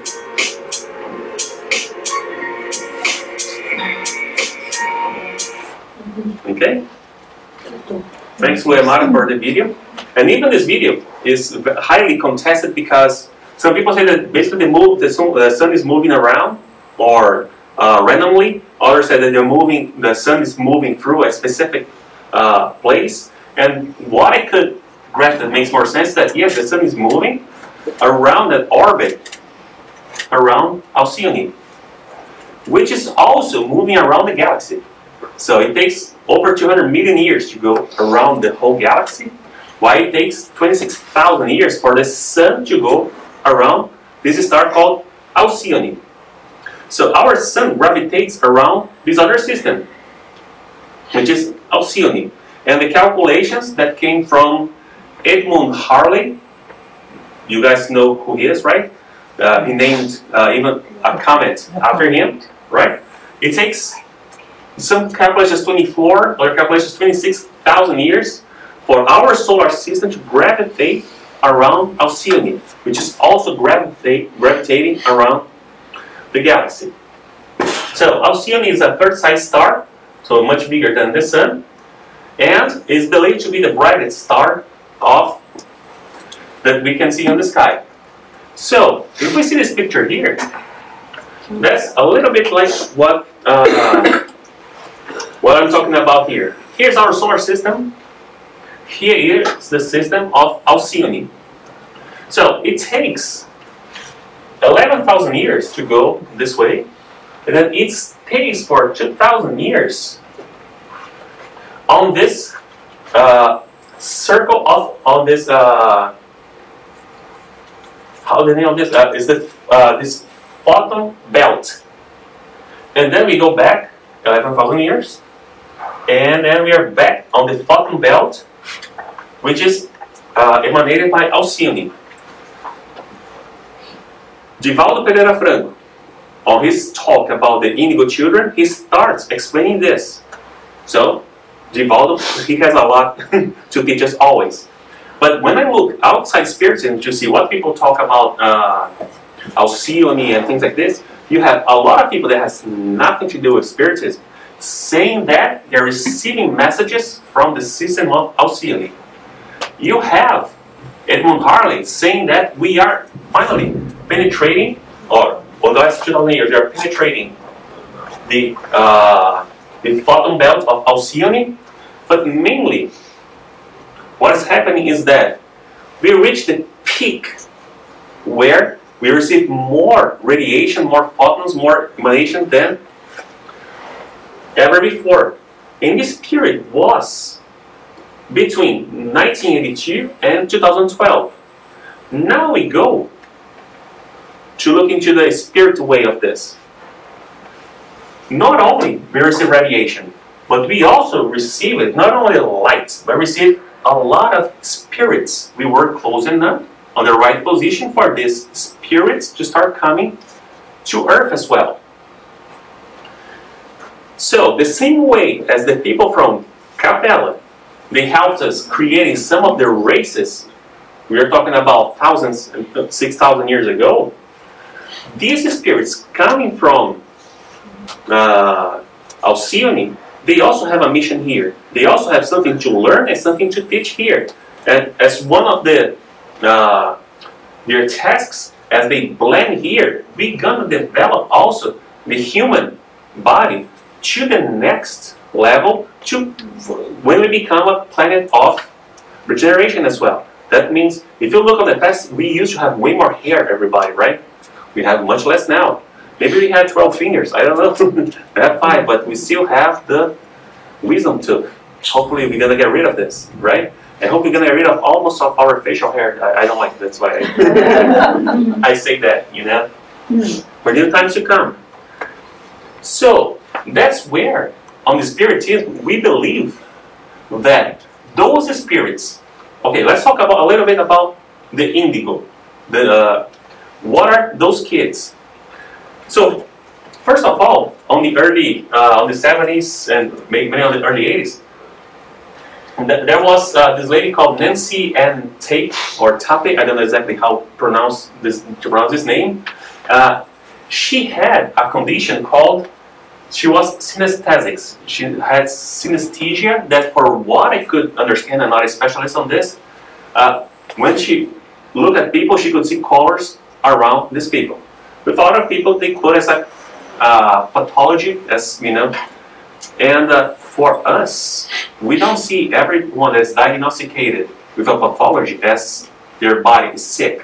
Okay? Thanks, Uemara, for the video. And even this video is highly contested because some people say that basically the, move, the, sun, the sun is moving around or uh, randomly. Others say that they're moving, the sun is moving through a specific uh, place. And what I could grasp that makes more sense is that yes, the sun is moving around that orbit around Alcyone, which is also moving around the galaxy. So it takes over 200 million years to go around the whole galaxy, why it takes 26,000 years for the sun to go around this star called Alcyone. So our sun gravitates around this other system, which is Alcyone. And the calculations that came from Edmund Halley, you guys know who he is, right? Uh, he named uh, even a comet after him, right? It takes some calculations 24, other calculations 26,000 years for our solar system to gravitate around Alcyone, which is also gravitating around the galaxy. So Alcyone is a third-sized star, so much bigger than the Sun, and is believed to be the brightest star of that we can see on the sky. So if we see this picture here, that's a little bit like what uh, what I'm talking about here. Here's our solar system. Here is the system of Alcyone. So it takes 11,000 years to go this way, and then it stays for 2,000 years on this uh, circle of on this uh, how the name of this uh, is this uh, this photon belt, and then we go back 11,000 years, and then we are back on the photon belt, which is uh, emanated by Alcyone. Divaldo Pereira Franco, on his talk about the indigo children, he starts explaining this. So, Divaldo, he has a lot to teach us always. But when I look outside Spiritism to see what people talk about uh, and things like this, you have a lot of people that has nothing to do with Spiritism saying that they're receiving messages from the system of Alcyone. You have Edmund Halley saying that we are finally penetrating, or on the last 2000 years, we are penetrating the, uh, the photon belt of Alcyone, but mainly what is happening is that we reach the peak where we receive more radiation, more photons, more emanation than ever before. And this period was between 1982 and 2012. now we go to look into the spirit way of this. Not only we receive radiation, but we also receive it, not only light, but receive a lot of spirits. We were close enough on the right position for these spirits to start coming to earth as well. So the same way as the people from Capella, they helped us creating some of the races. We are talking about thousands, six thousand years ago. These spirits coming from uh, Alcyone, they also have a mission here. They also have something to learn and something to teach here. And as one of the uh, their tasks, as they blend here, we're gonna develop also the human body to the next level to when we become a planet of regeneration as well. That means if you look at the past, we used to have way more hair, everybody, right? We have much less now. Maybe we had 12 fingers, I don't know. we have five, but we still have the wisdom to. Hopefully, we're gonna get rid of this, right? I hope we're gonna get rid of almost of our facial hair. I, I don't like that's why I, I say that, you know, hmm. for new times to come. So that's where on the spiritism we believe that those spirits. Okay, let's talk about a little bit about the indigo. The uh, what are those kids? So first of all, on the early uh, on the 70s and many of the early 80s, th- there was uh, this lady called Nancy Ann Tate or Tape. I don't know exactly how pronounce this to pronounce this name. Uh, she had a condition called she was synesthesics. She had synesthesia that, for what I could understand, I'm not a specialist on this. Uh, when she looked at people, she could see colors around these people. With other people, they could as a uh, pathology, as you know. And uh, for us, we don't see everyone that's diagnosticated with a pathology as their body is sick.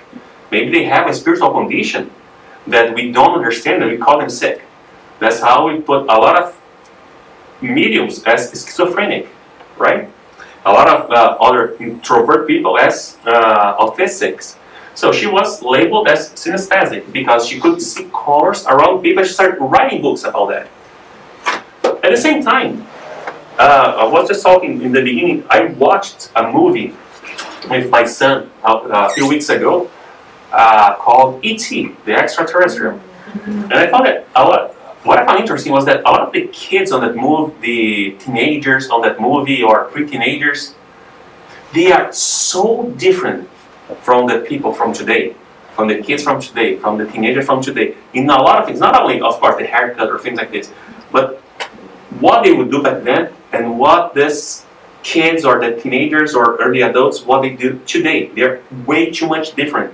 Maybe they have a spiritual condition that we don't understand and we call them sick. That's how we put a lot of mediums as schizophrenic, right? A lot of uh, other introvert people as uh, autistics. So she was labeled as synesthetic because she could see colors around people. She started writing books about that. At the same time, uh, I was just talking in the beginning. I watched a movie with my son a, a few weeks ago uh, called E.T., the extraterrestrial. And I found it a lot, what I found interesting was that a lot of the kids on that movie, the teenagers on that movie or pre-teenagers, they are so different from the people from today, from the kids from today, from the teenagers from today, in a lot of things. Not only, of course, the haircut or things like this, but what they would do back then and what this kids or the teenagers or early adults, what they do today. They're way too much different.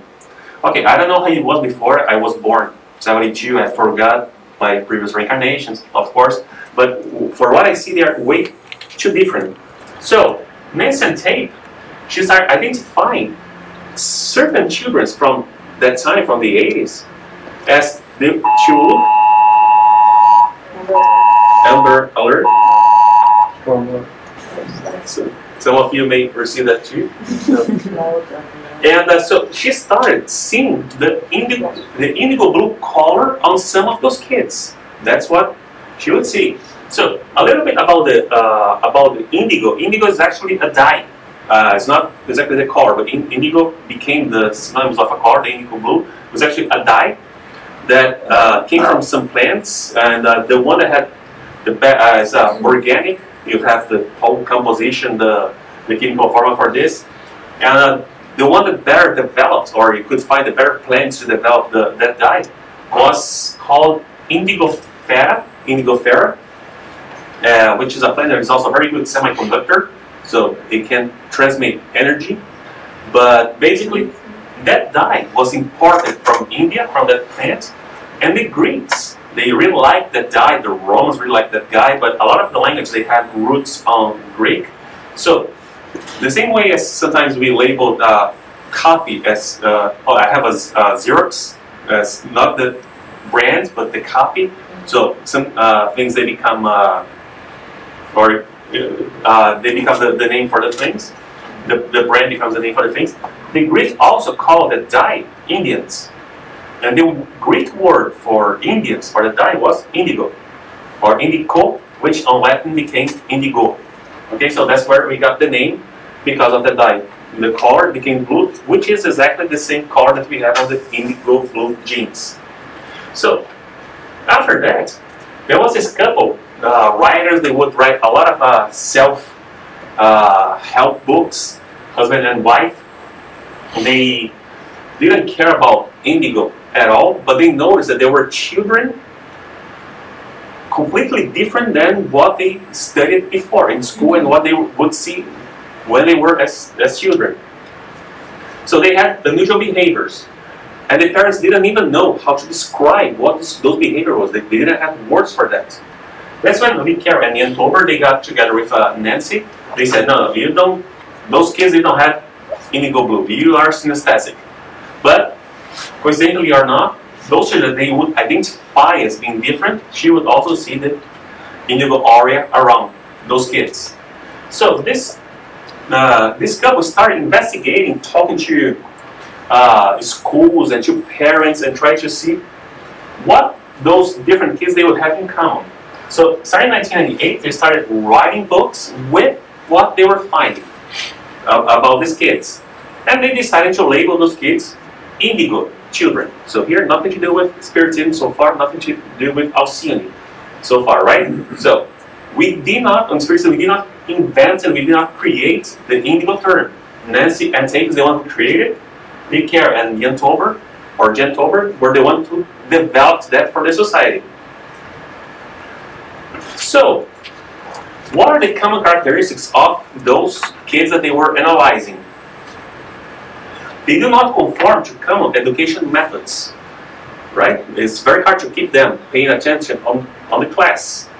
Okay, I don't know how it was before I was born. 72, I forgot my previous reincarnations, of course, but for what I see, they are way too different. So, Nancy Tate, she started identifying certain children from that time, from the 80s, as the she would look Amber Alert. Some of you may receive that too. And uh, so she started seeing the indigo, the indigo blue color on some of those kids. That's what she would see. So a little bit about the uh, about the indigo. Indigo is actually a dye. Uh, it's not exactly the color, but in, indigo became the synonyms of a color. The indigo blue was actually a dye that uh, came from some plants, and uh, the one that had the uh, is uh, organic. You have the whole composition, the the chemical formula for this, and the one that better developed, or you could find the better plants to develop the, that dye, was called indigofera, indigofera, uh, which is a plant that is also a very good semiconductor, so it can transmit energy. But basically, that dye was imported from India, from that plant, and the Greeks, they really liked that dye, the Romans really liked that dye, but a lot of the language, they have roots on Greek. So the same way as sometimes we label uh, copy as, uh, oh, I have a uh, Xerox as not the brand, but the copy. So some uh, things they become, uh, or uh, they become the, the name for the things. The, the brand becomes the name for the things. the Greek also called the dye Indians. And the Greek word for Indians, for the dye, was indigo, or indico, which on Latin became indigo. Okay, so that's where we got the name because of the dye. The color became blue, which is exactly the same color that we have on the indigo blue jeans. So, after that, there was this couple, uh, writers, they would write a lot of uh, self uh, help books, husband and wife. They didn't care about indigo at all, but they noticed that there were children completely different than what they studied before in school and what they would see when they were as, as children. So they had unusual behaviors. And the parents didn't even know how to describe what this, those behavior was. They, didn't have words for that. That's when we care. And Jan Tober, they got together with uh, Nancy. They said, no, no, you don't, those kids, they don't have indigo blue. You are synesthetic. But, coincidentally or not, those children they would identify as being different, she would also see the indigo aura around those kids. So this uh, this couple started investigating, talking to uh, schools and to parents, and try to see what those different kids they would have in common. So starting in 1998, they started writing books with what they were finding uh, about these kids, and they decided to label those kids indigo children. So here, nothing to do with spiritism so far, nothing to do with Alcyone so far, right? So we did not, on spiritism, we did not invent and we did not create the indigo term. Nancy and Tate is the one who created it. Carroll and Jan Tober, or Jan Tober, were the one who developed that for the society. So, what are the common characteristics of those kids that they were analyzing? They do not conform to common education methods, right? It's very hard to keep them paying attention on, on the class.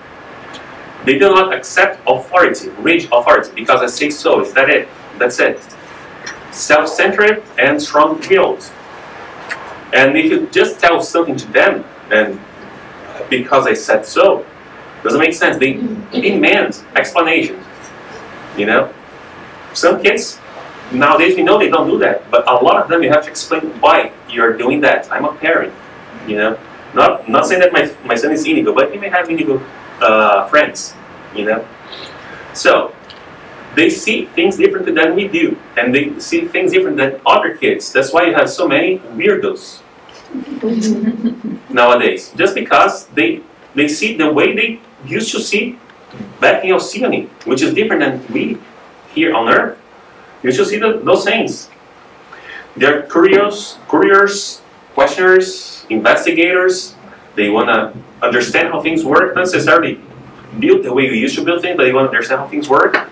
They do not accept authority, rigid authority, because I say so. Is that it? That's it. Self-centered and strong-willed. And if you just tell something to them, and because I said so, doesn't make sense. They demand explanations. You know, some kids nowadays we know they don't do that, but a lot of them you have to explain why you're doing that. I'm a parent. You know, not not saying that my my son is indigo, but he may have indigo uh, friends. You know, so they see things differently than we do, and they see things different than other kids. That's why you have so many weirdos nowadays, just because they they see the way they used to see back in Alcyone, which is different than we here on Earth. You should see the, those things. They're curious, curious, questioners, investigators. They want to understand how things work, not necessarily build the way we used to build things, but they want to understand how things work.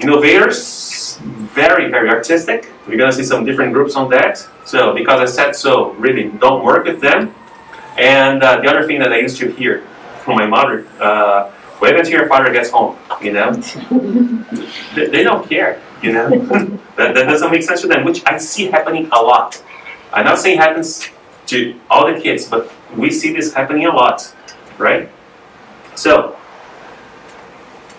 Innovators, very, very artistic. We're going to see some different groups on that. So, because I said so, really don't work with them. And uh, the other thing that I used to hear from my mother, uh, wait until your father gets home, you know? they, they don't care, you know? that, that doesn't make sense to them, which I see happening a lot. I'm not saying it happens to all the kids, but we see this happening a lot, right? So,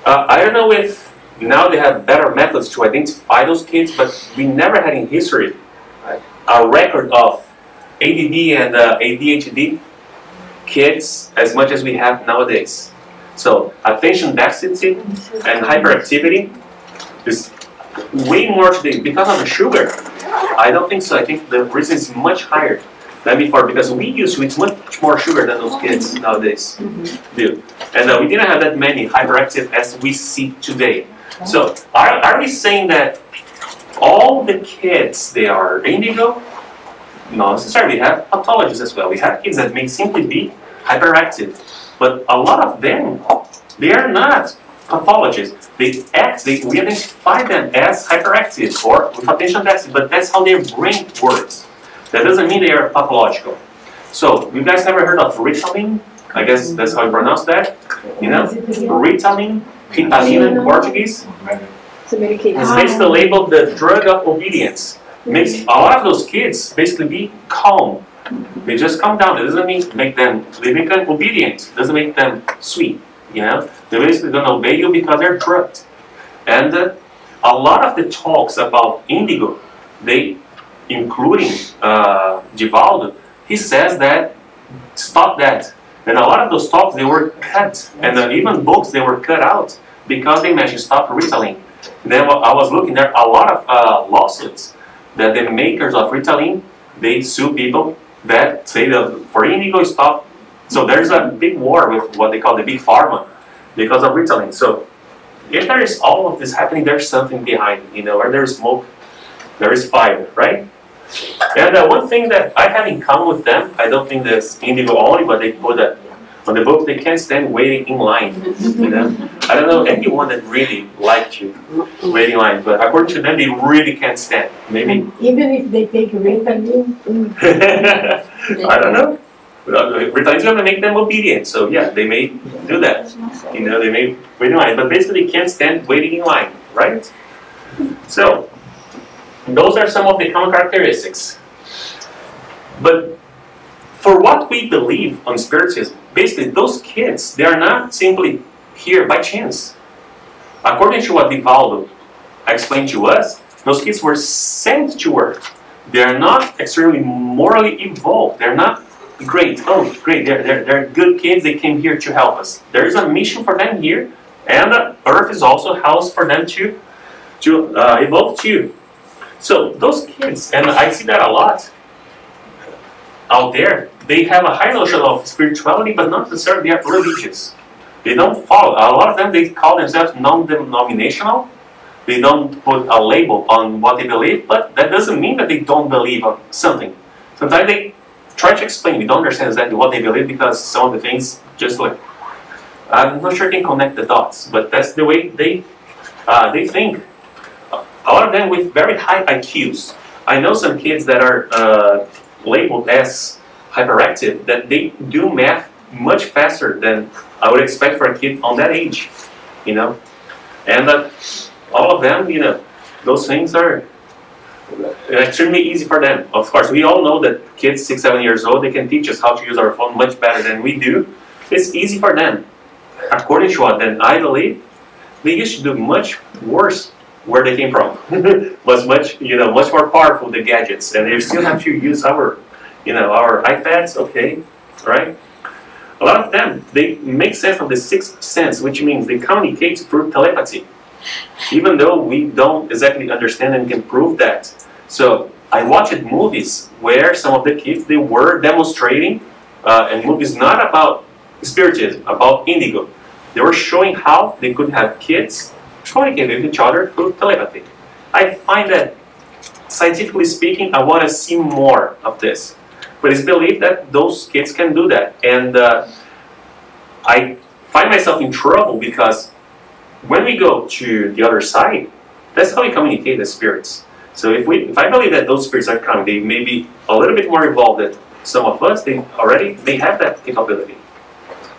uh, I don't know if now they have better methods to identify those kids, but we never had in history a record of ADD and uh, ADHD kids as much as we have nowadays. So attention deficit and hyperactivity is way more today because of the sugar. I don't think so. I think the reason is much higher than before because we used to eat much more sugar than those kids nowadays do. And uh, we didn't have that many hyperactive as we see today. So are, are we saying that all the kids, they are indigo? Not necessarily. We have pathologies as well. We have kids that may simply be hyperactive. But a lot of them, oh, they are not pathologists. They act, they, we identify them as hyperactive or with attention deficit, but that's how their brain works. That doesn't mean they are pathological. So, you guys ever heard of Ritalin? I guess that's how you pronounce that. You know, Ritalin, Ritalin in Portuguese. To medicate. It's basically labeled the drug of obedience. Makes a lot of those kids basically be calm. They just come down. It doesn't mean make them they make them obedient. It doesn't make them sweet. You know, they basically don't obey you because they're drugged. And uh, a lot of the talks about indigo they, including uh, Divaldo, he says that stop that. And a lot of those talks they were cut, and uh, even books they were cut out because they mentioned stop Ritalin. Then I was looking there are a lot of uh, lawsuits that the makers of Ritalin they sue people that say that for indigo stop. So there's a big war with what they call the big pharma because of Ritalin. So if there is all of this happening, there's something behind you know, where there's smoke, there is fire, right? And uh, one thing that I have in common with them, I don't think that's indigo only, but they put that on the book, they can't stand waiting in line, you mm-hmm. know? I don't know anyone that really liked you waiting in line, but according to them, they really can't stand. Maybe, And even if they take Ritalin, mm. I don't know. Ritalin's gonna make them obedient, so yeah, they may do that. You know, they may wait in line, but basically they can't stand waiting in line, right? So, those are some of the common characteristics. But for what we believe on spiritism, basically those kids, they are not simply here by chance. According to what Divaldo explained to us, those kids were sent to Earth. They are not extremely morally evolved. They're not great. Oh, great. They're, they're, they're good kids. They came here to help us. There is a mission for them here, and Earth is also a house for them to, to uh, evolve to. So those kids, and I see that a lot out there, they have a high notion of spirituality, but not necessarily they are religious. They don't follow. A lot of them, they call themselves non-denominational. They don't put a label on what they believe, but that doesn't mean that they don't believe on something. Sometimes they try to explain. We don't understand exactly what they believe because some of the things just like I'm not sure I can connect the dots, but that's the way they uh, they think. A lot of them with very high IQs. I know some kids that are uh, labeled as hyperactive that they do math much faster than I would expect for a kid on that age, you know, and uh, all of them, you know, those things are extremely easy for them. Of course, we all know that kids six, seven years old, they can teach us how to use our phone much better than we do. It's easy for them. According to what then I believe, they used to do much worse where they came from. was much, you know, much more powerful than gadgets, and they still have to use our, you know, our iPads. Okay, right? A lot of them they make sense of the sixth sense, which means they communicate through telepathy even though we don't exactly understand and can prove that. So I watched movies where some of the kids they were demonstrating, uh, and movies not about spiritism, about indigo. They were showing how they could have kids communicate with each other through telepathy. I find that, scientifically speaking, I want to see more of this. But it's believed that those kids can do that, and uh, I find myself in trouble because when we go to the other side, that's how we communicate as spirits. So if we, if I believe that those spirits are coming, they may be a little bit more evolved than some of us. They already may have that capability.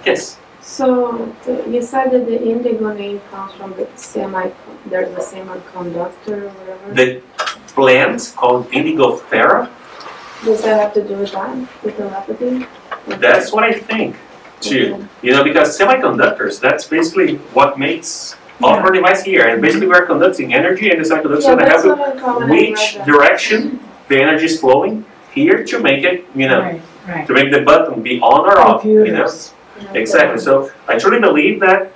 Yes. So the, you said that the indigo name comes from the semi, there's a semiconductor or whatever. The plant called indigofera. Does that have to do with that, with telepathy? that's what I think too. You know, because semiconductors, that's basically what makes all of our device here. And basically we're conducting energy and the semiconductors Yeah, gonna have what I call to when I read which direction the energy is flowing here to make it, you know, right, right. to make the button be on or off, you know? Yeah, Exactly. So I truly believe that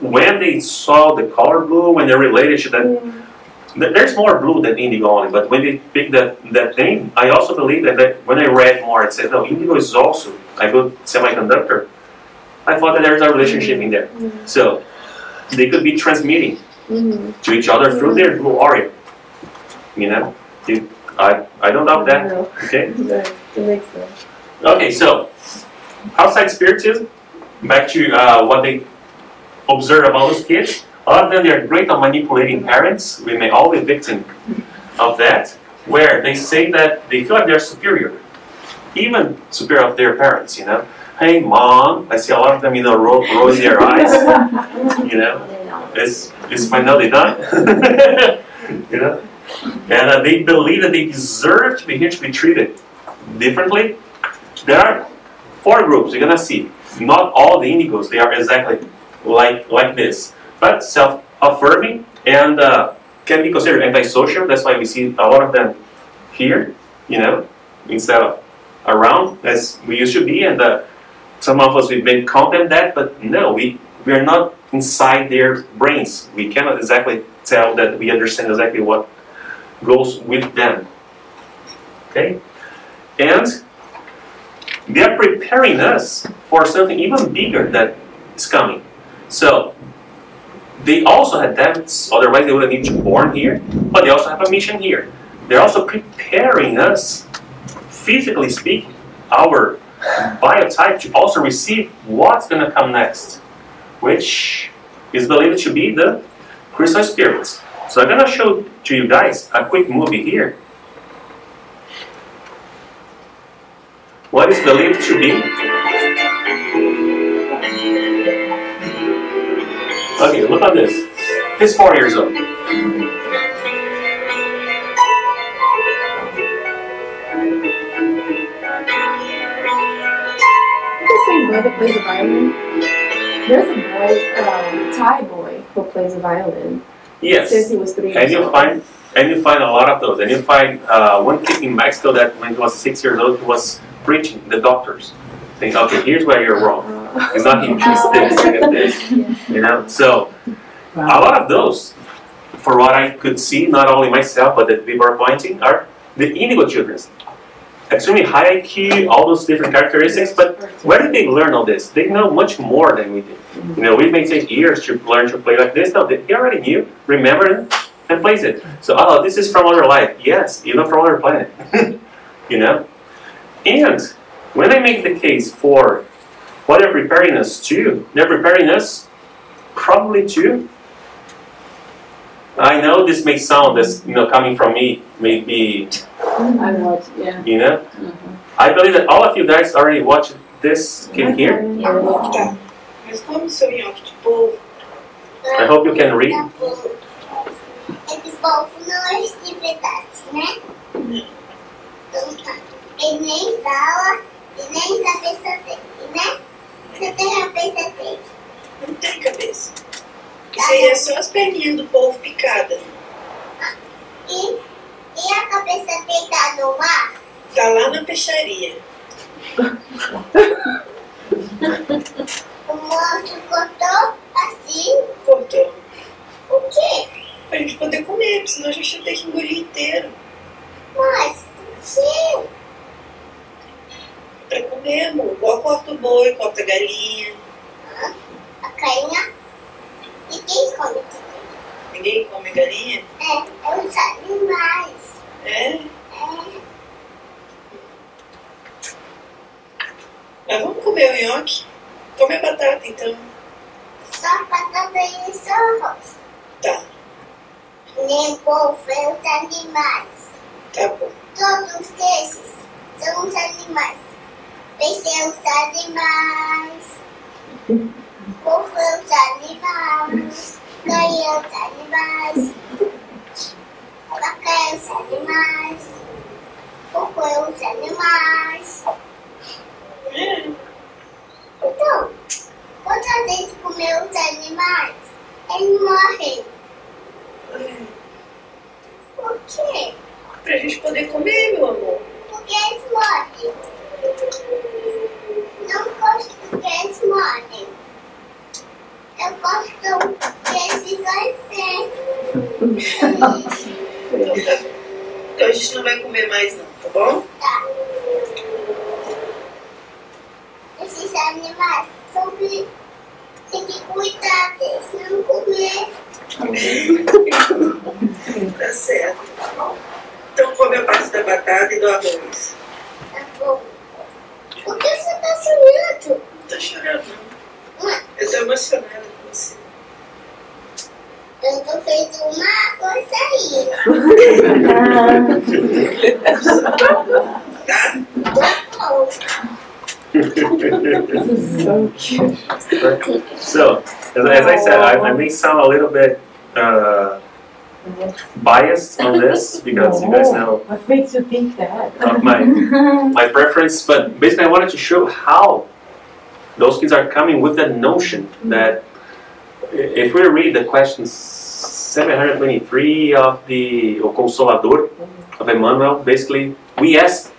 when they saw the color blue, when they related to that, Yeah. there's more blue than indigo only. But when they picked that that name, I also believe that, that when I read more, it said no, indigo is also a good semiconductor. I thought that there's a relationship in there. Mhm. So they could be transmitting Mhm. to each other through their blue aura. You know, I I don't doubt that. Yeah, Okay. Right, it makes sense. Okay, so outside spiritism, back to uh, what they observe about those kids. A lot of them they are great at manipulating parents. We may all be victim of that, where they say that they feel like they're superior, even superior of their parents. You know, hey mom, I see a lot of them, you know, roll, roll their eyes. You know, it's it's my naughty done. you know, and uh, they believe that they deserve to be here to be treated differently. There are four groups you're gonna see. Not all the indigos they are exactly like like this, but self-affirming and uh, can be considered antisocial. That's why we see a lot of them here, you know, instead of around as we used to be. And uh, some of us we may call them that, but no, we we are not inside their brains. We cannot exactly tell that we understand exactly what goes with them. Okay, and they are preparing us for something even bigger that is coming. So they also had debts, otherwise they wouldn't need to born here, but they also have a mission here. They're also preparing us, physically speaking, our biotype to also receive what's going to come next, which is believed to be the crystal spirits. So I'm going to show to you guys a quick movie here. What is believed to be Okay, look at this. He's four years old. the same boy that plays the violin? There's a boy, um, Thai boy, who plays the violin. Since Yes. he was three years you old. find and you find a lot of those. And you find uh, one kid in Mexico that when he was six years old, he was preaching the doctors, saying, "Okay, here's where you're wrong. It's not him. It's this and this." You know. So a lot of those, for what I could see, not only myself but that people are pointing, are the indigo children. Extremely high IQ, all those different characteristics, but where did they learn all this? They know much more than we did. You know, we may take years to learn to play like this. No, they they already knew, remembered, and plays it. So, oh, this is from other life. Yes, even from other planet. you know? And when I make the case for what they're preparing us to, they're preparing us probably to. I know this may sound as you know coming from me, maybe I watch, yeah. you know. I believe that all of you guys already watched this kid here. Tá. Mas como seu nhoque de polvo? I hope you can read. Povo não é de verdade, né? Então tá. Ele nem fala e nem cabeça dele, né? Você tem a cabeça dele. Não tem cabeça. Isso aí é só as perninhas do polvo picada. E, e a cabeça dele tá no ar? Tá lá na peixaria. O monstro cortou assim. Cortou. O quê? Pra gente poder comer, porque senão a gente ia ter que engolir inteiro. Mas, sim. Pra comer, amor. Igual corta o boi, corta a galinha. A carinha. E quem come? Ninguém come galinha. É, é os animais. É. É. Mas vamos comer o nhoque. Come a batata, então. Só batata e só arroz. Tá, Nem povo é os animais. tá bom. Todos esses são os animais. É os animais. É os animais. Galinha é os animais. É os animais. É os animais. Então, quando a gente comer os animais, eles morrem. Por quê? Pra gente poder comer, meu amor. Porque eles morrem. Não gosto porque eles morrem. Eu gosto que eles ficam sempre. Então, tá. então a gente não vai comer mais não, tá bom? Tá. Esses animais são tem que cuidar deles, não comer. Tá certo. Então come a parte da batata e do arroz. Tá bom. Por que você tá chorando? Não tá chorando não. Eu tô emocionada com você. Eu tô fez uma coisa aí. Tá? Tá bom. So, cute. So, as, as I said, I, I may sound a little bit uh, biased on this because you guys know What makes you think that? of my my preference, but basically I wanted to show how those kids are coming with that notion that if we read the questions 723 of the O Consolador of Emmanuel. Basically, we ask,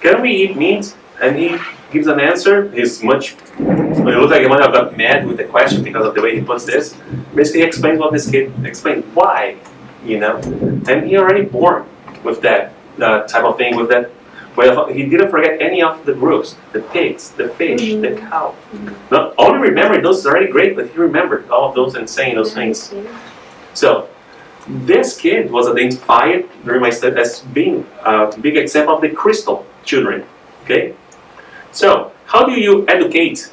can we eat meat? And he gives an answer. He's much, it looks like Emmanuel got mad with the question because of the way he puts this. Basically, he explains what this kid explained. Why? You know? And he already born with that uh, type of thing, with that. Well, he didn't forget any of the groups, the pigs, the fish, the cow. Not only remembering those is already great, but he remembered all of those and saying those things. So, this kid was identified during my study as being a big example of the crystal children. Okay? So, how do you educate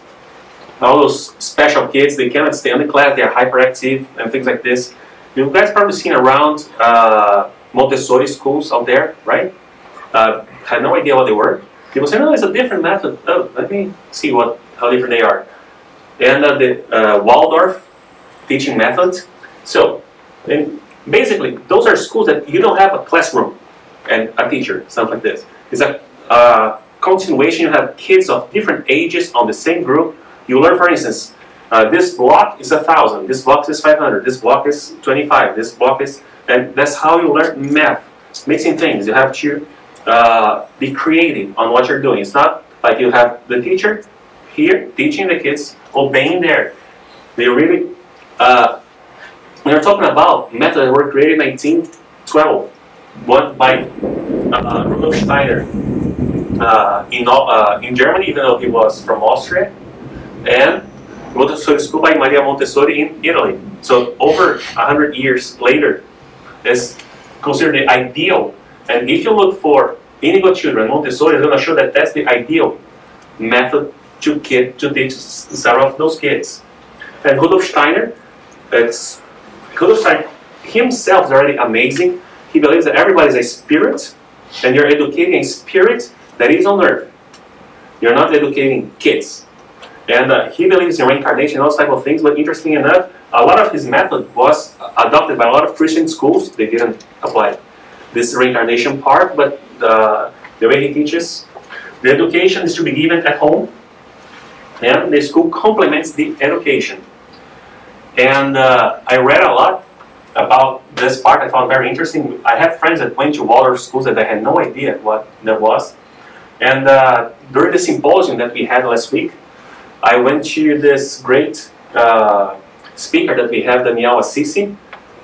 all those special kids? They cannot stay in the class, they are hyperactive and things like this. You guys probably seen around uh, Montessori schools out there, right? Uh, had no idea what they were. People say, no, it's a different method. Oh, let me see what how different they are. And uh, the uh, Waldorf teaching method. So, basically, those are schools that you don't have a classroom and a teacher, something like this. It's a uh, continuation. You have kids of different ages on the same group. You learn, for instance, uh, this block is a thousand. This block is five hundred. This block is twenty-five. This block is, and that's how you learn math, mixing things. You have to uh, be creative on what you're doing. It's not like you have the teacher here teaching the kids, obeying there. They really, uh, you're talking about methods that were created in 1912, one by uh, Rudolf Steiner uh, in, uh, in Germany, even though he was from Austria, and Montessori School by Maria Montessori in Italy. So over 100 years later, is considered the ideal. And if you look for Indigo children, Montessori is going to show that that's the ideal method to kid to teach several of those kids. And Rudolf Steiner, it's Rudolf Steiner himself is already amazing. He believes that everybody is a spirit, and you're educating a spirit that is on earth. You're not educating kids. And uh, he believes in reincarnation and those type of things, but interesting enough, a lot of his method was adopted by a lot of Christian schools. They didn't apply this reincarnation part, but the, the way he teaches, the education is to be given at home, and the school complements the education. And uh, I read a lot about this part. I found very interesting. I have friends that went to Waldorf schools that I had no idea what that was. And uh, during the symposium that we had last week, I went to this great uh, speaker that we have, Daniel Assisi,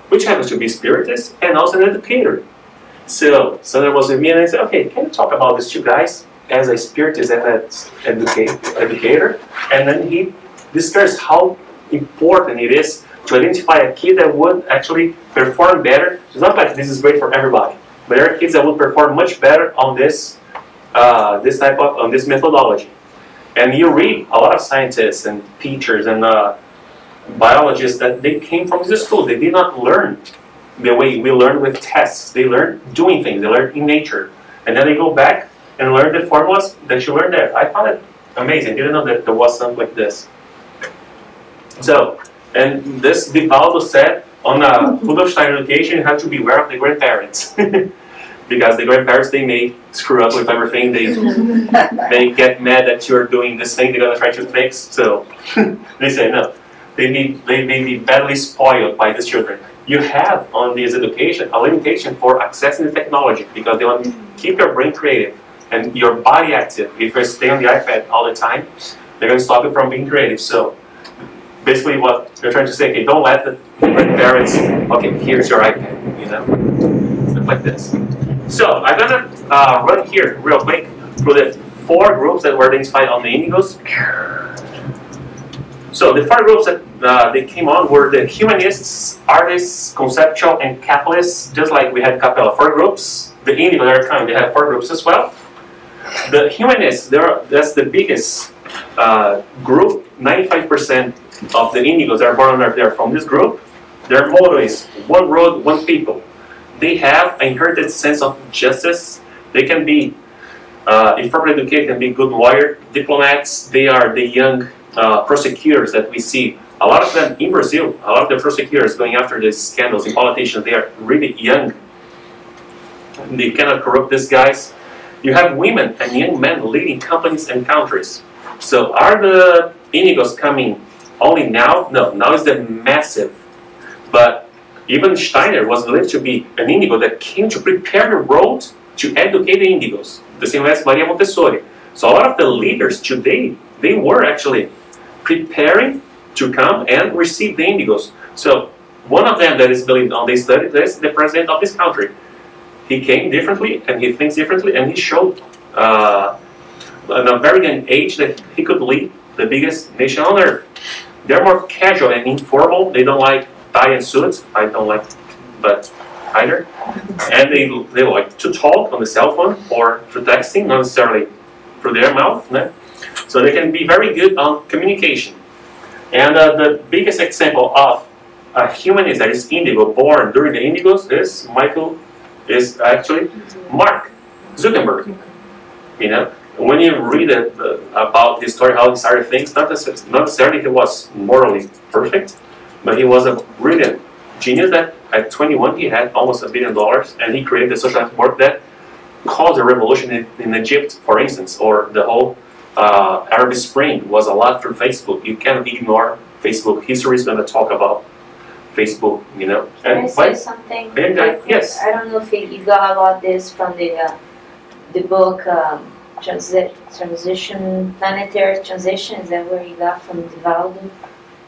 which happens to be a spiritist and also an educator. So, there was with me and I said, okay, can you talk about these two guys as a spiritist and an educate, educator? And then he discussed how important it is to identify a kid that would actually perform better. It's not like this is great for everybody, but there are kids that would perform much better on this, uh, this type of, on this methodology. And you read a lot of scientists and teachers and uh, biologists that they came from this school. They did not learn the way we learn with tests. They learn doing things. They learn in nature. And then they go back and learn the formulas that you learned there. I found it amazing. Didn't know that there was something like this. So, and this Divaldo said on a Rudolf Steiner education, you have to beware of the grandparents. because the grandparents, they may screw up with everything. They they get mad that you're doing this thing they're to try to fix. So they say, no. They, may, they may be badly spoiled by these children. You have on this education a limitation for accessing the technology because they want to keep your brain creative and your body active. If you stay on the iPad all the time, they're to stop you from being creative. So basically what they're trying to say, okay, don't let the grandparents, okay, here's your iPad, you know, stuff like this. So I'm gonna uh, run here real quick through the four groups that were identified on the Indigos. So the four groups that uh, they came on were the humanists, artists, conceptual, and capitalists, just like we had Capella four groups. The Indigo, they're coming, they have four groups as well. The humanists, they're, that's the biggest uh, group. 95% of the Indigos are born on Earth, they're from this group. Their motto is one road, one people. They have an inherited sense of justice. They can be, uh, if properly educated, can be good lawyer, diplomats. They are the young uh, prosecutors that we see. A lot of them in Brazil, a lot of the prosecutors going after these scandals in politicians, they are really young. They cannot corrupt these guys. You have women and young men leading companies and countries. So are the indigos coming only now? No, now is the massive. But Even Steiner was believed to be an indigo that came to prepare the road to educate the indigos, the same as Maria Montessori. So a lot of the leaders today, they were actually preparing to come and receive the indigos. So one of them that is believed on this study is the president of this country. He came differently and he thinks differently and he showed uh, at a very young age that he could lead the biggest nation on earth. They're more casual and informal. They don't like tie and suits. I don't like, but either. And they, they like to talk on the cell phone or through texting, not necessarily through their mouth. So they can be very good on communication. And uh, the biggest example of a humanist that is indigo, born during the indigos, is Michael, is actually Mark Zuckerberg. You know, when you read it, uh, about his story, how he started things, not necessarily, not necessarily he was morally perfect, but he was a brilliant genius that at 21 he had almost a billion dollars and he created a social network that caused a revolution in, in Egypt, for instance, or the whole uh, Arab Spring was a lot through Facebook. You can't ignore Facebook. History is going to talk about Facebook, you know. Can I And say but- something? and, uh, I yes. I don't know if you got about this from the, uh, the book, um, Transi- Transition, Planetary Transition, is that where you got from Divaldo?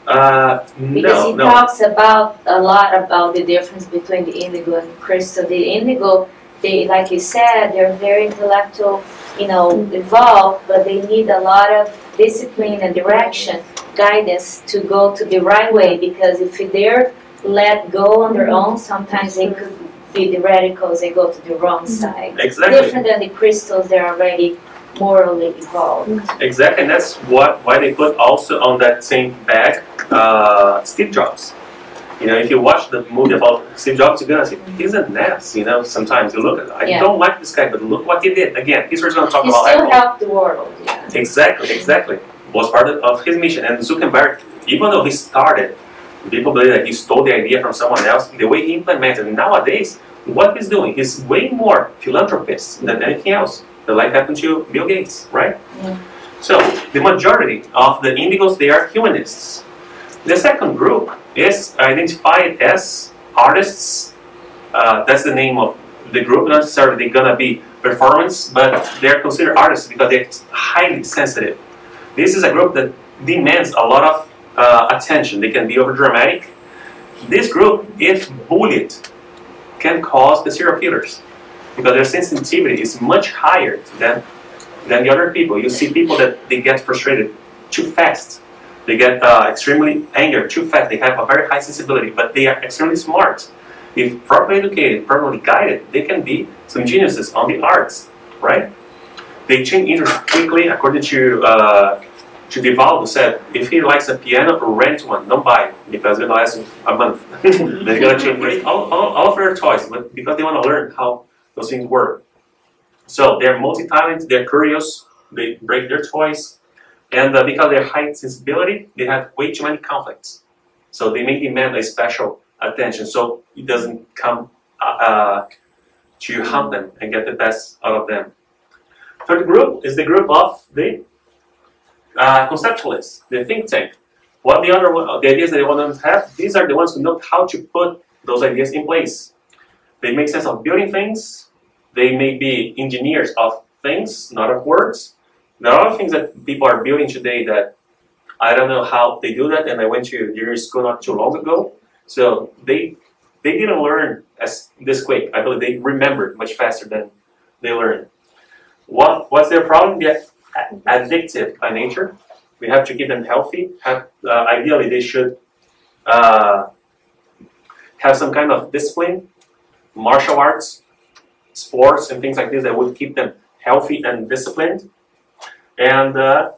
Uh, Because no, he no. talks about, a lot about the difference between the indigo and the crystal. The indigo, they, like you said, they're very intellectual, you know, evolved, but they need a lot of discipline and direction, guidance to go to the right way, because if they're let go on their own, sometimes they could be the radicals, they go to the wrong side. Exactly. Different than the crystals, they're already morally evolved. Exactly, and that's what why they put also on that same bag uh, Steve Jobs. You know, if you watch the movie about Steve Jobs, you're gonna see he's a mess. You know, sometimes you look at, I Yeah. don't like this guy, but look what he did. Again, history's gonna talk He about still Apple. helped the world, yeah. Exactly, exactly. Was part of, of his mission. And Zuckerberg, even though he started, people believe that he stole the idea from someone else. The way he implemented it nowadays, what he's doing, he's way more philanthropist than anything else. The like happened to Bill Gates, right? Yeah. So the majority of the indigos, they are humanists. The second group is identified as artists. Uh, that's the name of the group. Not necessarily gonna be performance, but they're considered artists because they're highly sensitive. This is a group that demands a lot of uh, attention. They can be over dramatic. This group, if bullied, can cause the serial killers because their sensitivity is much higher than than the other people. You see people that they get frustrated too fast. They get uh, extremely angry too fast. They have a very high sensibility, but they are extremely smart. If properly educated, properly guided, they can be some geniuses on the arts, right? They change interest quickly according to uh, to Divaldo said, if he likes a piano, rent one, don't buy it, because it's gonna last a month. They're gonna change it. all, all, all of their toys, but because they wanna learn how those things work. So they're multi-talented, they're curious, they break their toys, and uh, because they're high sensibility, they have way too many conflicts. So they may demand a special attention, so it doesn't come uh, uh, to hunt them and get the best out of them. Third group is the group of the uh, conceptualists, the think tank. What the other one, the ideas that they want to have, these are the ones who know how to put those ideas in place. They make sense of building things. They may be engineers of things, not of words. There are things that people are building today that I don't know how they do that, and I went to engineering school not too long ago. So they they didn't learn as this quick. I believe they remembered much faster than they learned. What what's their problem? They're addictive by nature. We have to keep them healthy. Have, uh, ideally, they should uh, have some kind of discipline, martial arts, sports, and things like this that would keep them healthy and disciplined. And uh,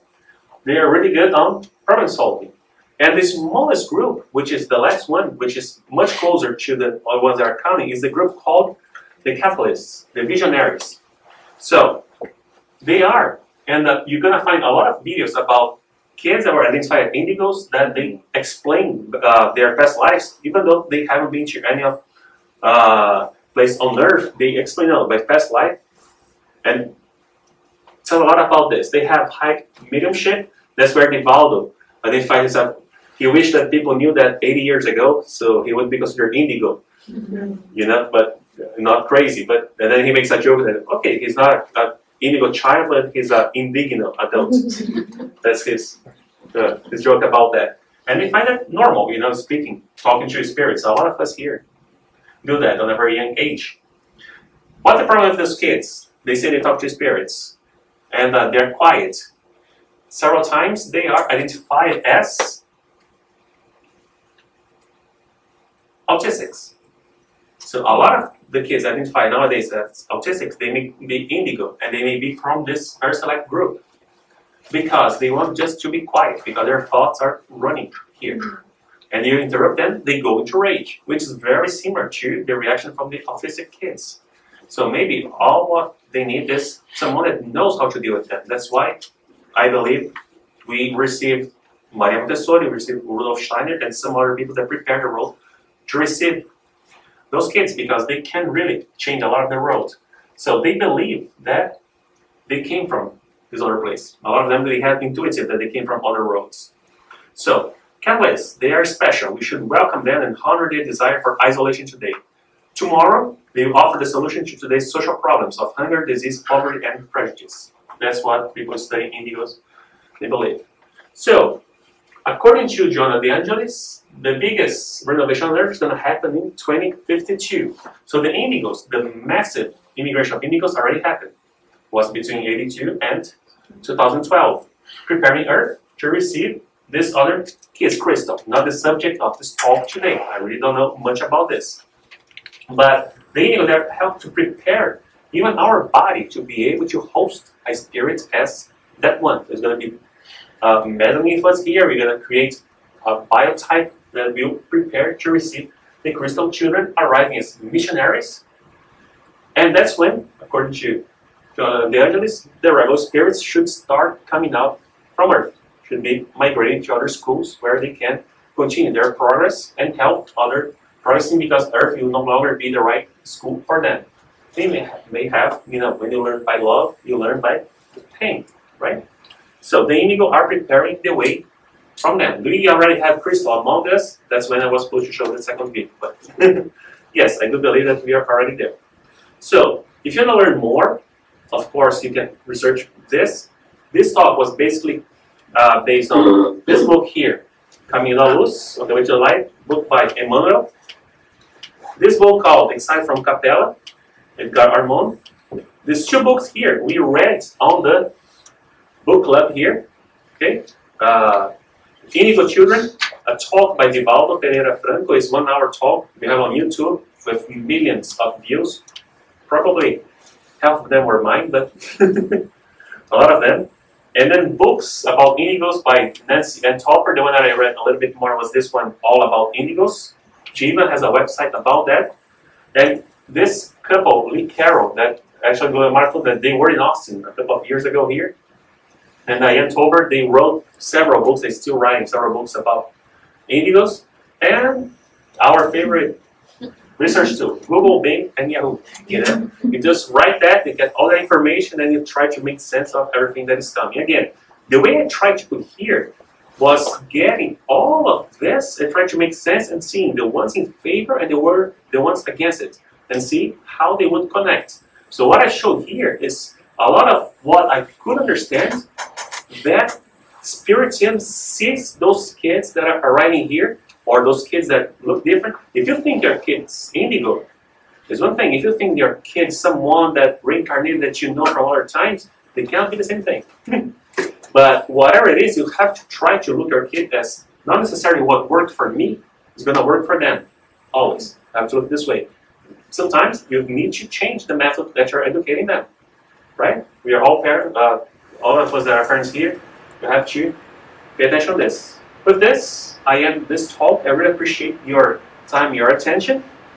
they are really good on problem solving. And the smallest group, which is the last one, which is much closer to the ones that are counting, is the group called the capitalists, the visionaries. So they are, and uh, you're gonna find a lot of videos about kids that were identified as indigos that they explain uh, their past lives, even though they haven't been to any of uh, place on earth. They explain oh, by past life, and tell a lot about this. They have high mediumship. That's where Divaldo identified himself. he wished that people knew that 80 years ago, so he would be considered indigo. You know, but not crazy. But and then he makes a joke that okay, he's not an indigo child, but he's an indigno adult. That's his uh, his joke about that. And we find that normal, you know, speaking, talking to spirits. A lot of us here do that on a very young age. What's the problem with those kids? They say they talk to spirits, and uh, they're quiet. Several times they are identified as autistics. So a lot of the kids identified nowadays as autistics, they may be indigo, and they may be from this very select group because they want just to be quiet because their thoughts are running here. And you interrupt them, they go into rage, which is very similar to the reaction from the autistic kids. So maybe all what they need is someone that knows how to deal with them. That's why I believe we received Maria Montessori, we received Rudolf Steiner, and some other people that prepared the world to receive those kids because they can really change a lot of the world. So they believe that they came from this other place. A lot of them they have intuitive that they came from other worlds. So Catalysts, they are special. We should welcome them and honor their desire for isolation today. Tomorrow, they will offer the solution to today's social problems of hunger, disease, poverty, and prejudice. That's what people studying indigos, they believe. So, according to Joanna de Angelis, the biggest renovation on Earth is going to happen in 2052. So the indigos, the massive immigration of indigos already happened. Was between 82 and 2012, preparing Earth to receive this other is Crystal, not the subject of this talk today. I really don't know much about this. But they know that help to prepare even our body to be able to host a spirit as that one. There's going to be uh, mesonephas here. We're going to create a biotype that will prepare to receive the crystal children arriving as missionaries. And that's when, according to uh, the Angelis, the rebel spirits should start coming out from Earth should be migrating to other schools where they can continue their progress and help other progressing because Earth will no longer be the right school for them. They may have, may have, you know, when you learn by love, you learn by pain, right? So the indigo are preparing the way from them. We already have crystal among us. That's when I was supposed to show the second bit. But yes, I do believe that we are already there. So if you want to learn more, of course, you can research this. This talk was basically uh, based on this book here, Caminho da Luz, On the Way to the Light, book by Emmanuel. This book called Insight from Capella, Edgar Armond. These two books here, we read on the book club here, okay? Uh, Indigo Children, a talk by Divaldo Pereira Franco is one hour talk. We have on YouTube with millions of views. Probably half of them were mine, but a lot of them. And then books about indigos by Nancy Ann Tappe. The one that I read a little bit more was this one, all about indigos. She even has a website about that. And this couple, Lee Carroll, that actually Marco, that they were in Austin a couple of years ago here. And Jan Tober, they wrote several books, they still writing several books about indigos. And our favorite research tool, Google, Bing, and Yahoo. You know, you just write that, you get all the information, and you try to make sense of everything that is coming. Again, the way I tried to put here was getting all of this and trying to make sense and seeing the ones in favor and the were the ones against it, and see how they would connect. So what I showed here is a lot of what I could understand that Spiritism sees those kids that are arriving here or those kids that look different. If you think your kid's indigo, there's one thing. If you think your kid's someone that reincarnated that you know from other times, they cannot be the same thing. but whatever it is, you have to try to look your kid as not necessarily what worked for me is going to work for them. Always. Have to look this way. Sometimes you need to change the method that you're educating them. Right? We are all parents, uh, all of us that are parents here, you have to pay attention to this. With this, I end this talk. I really appreciate your time, your attention.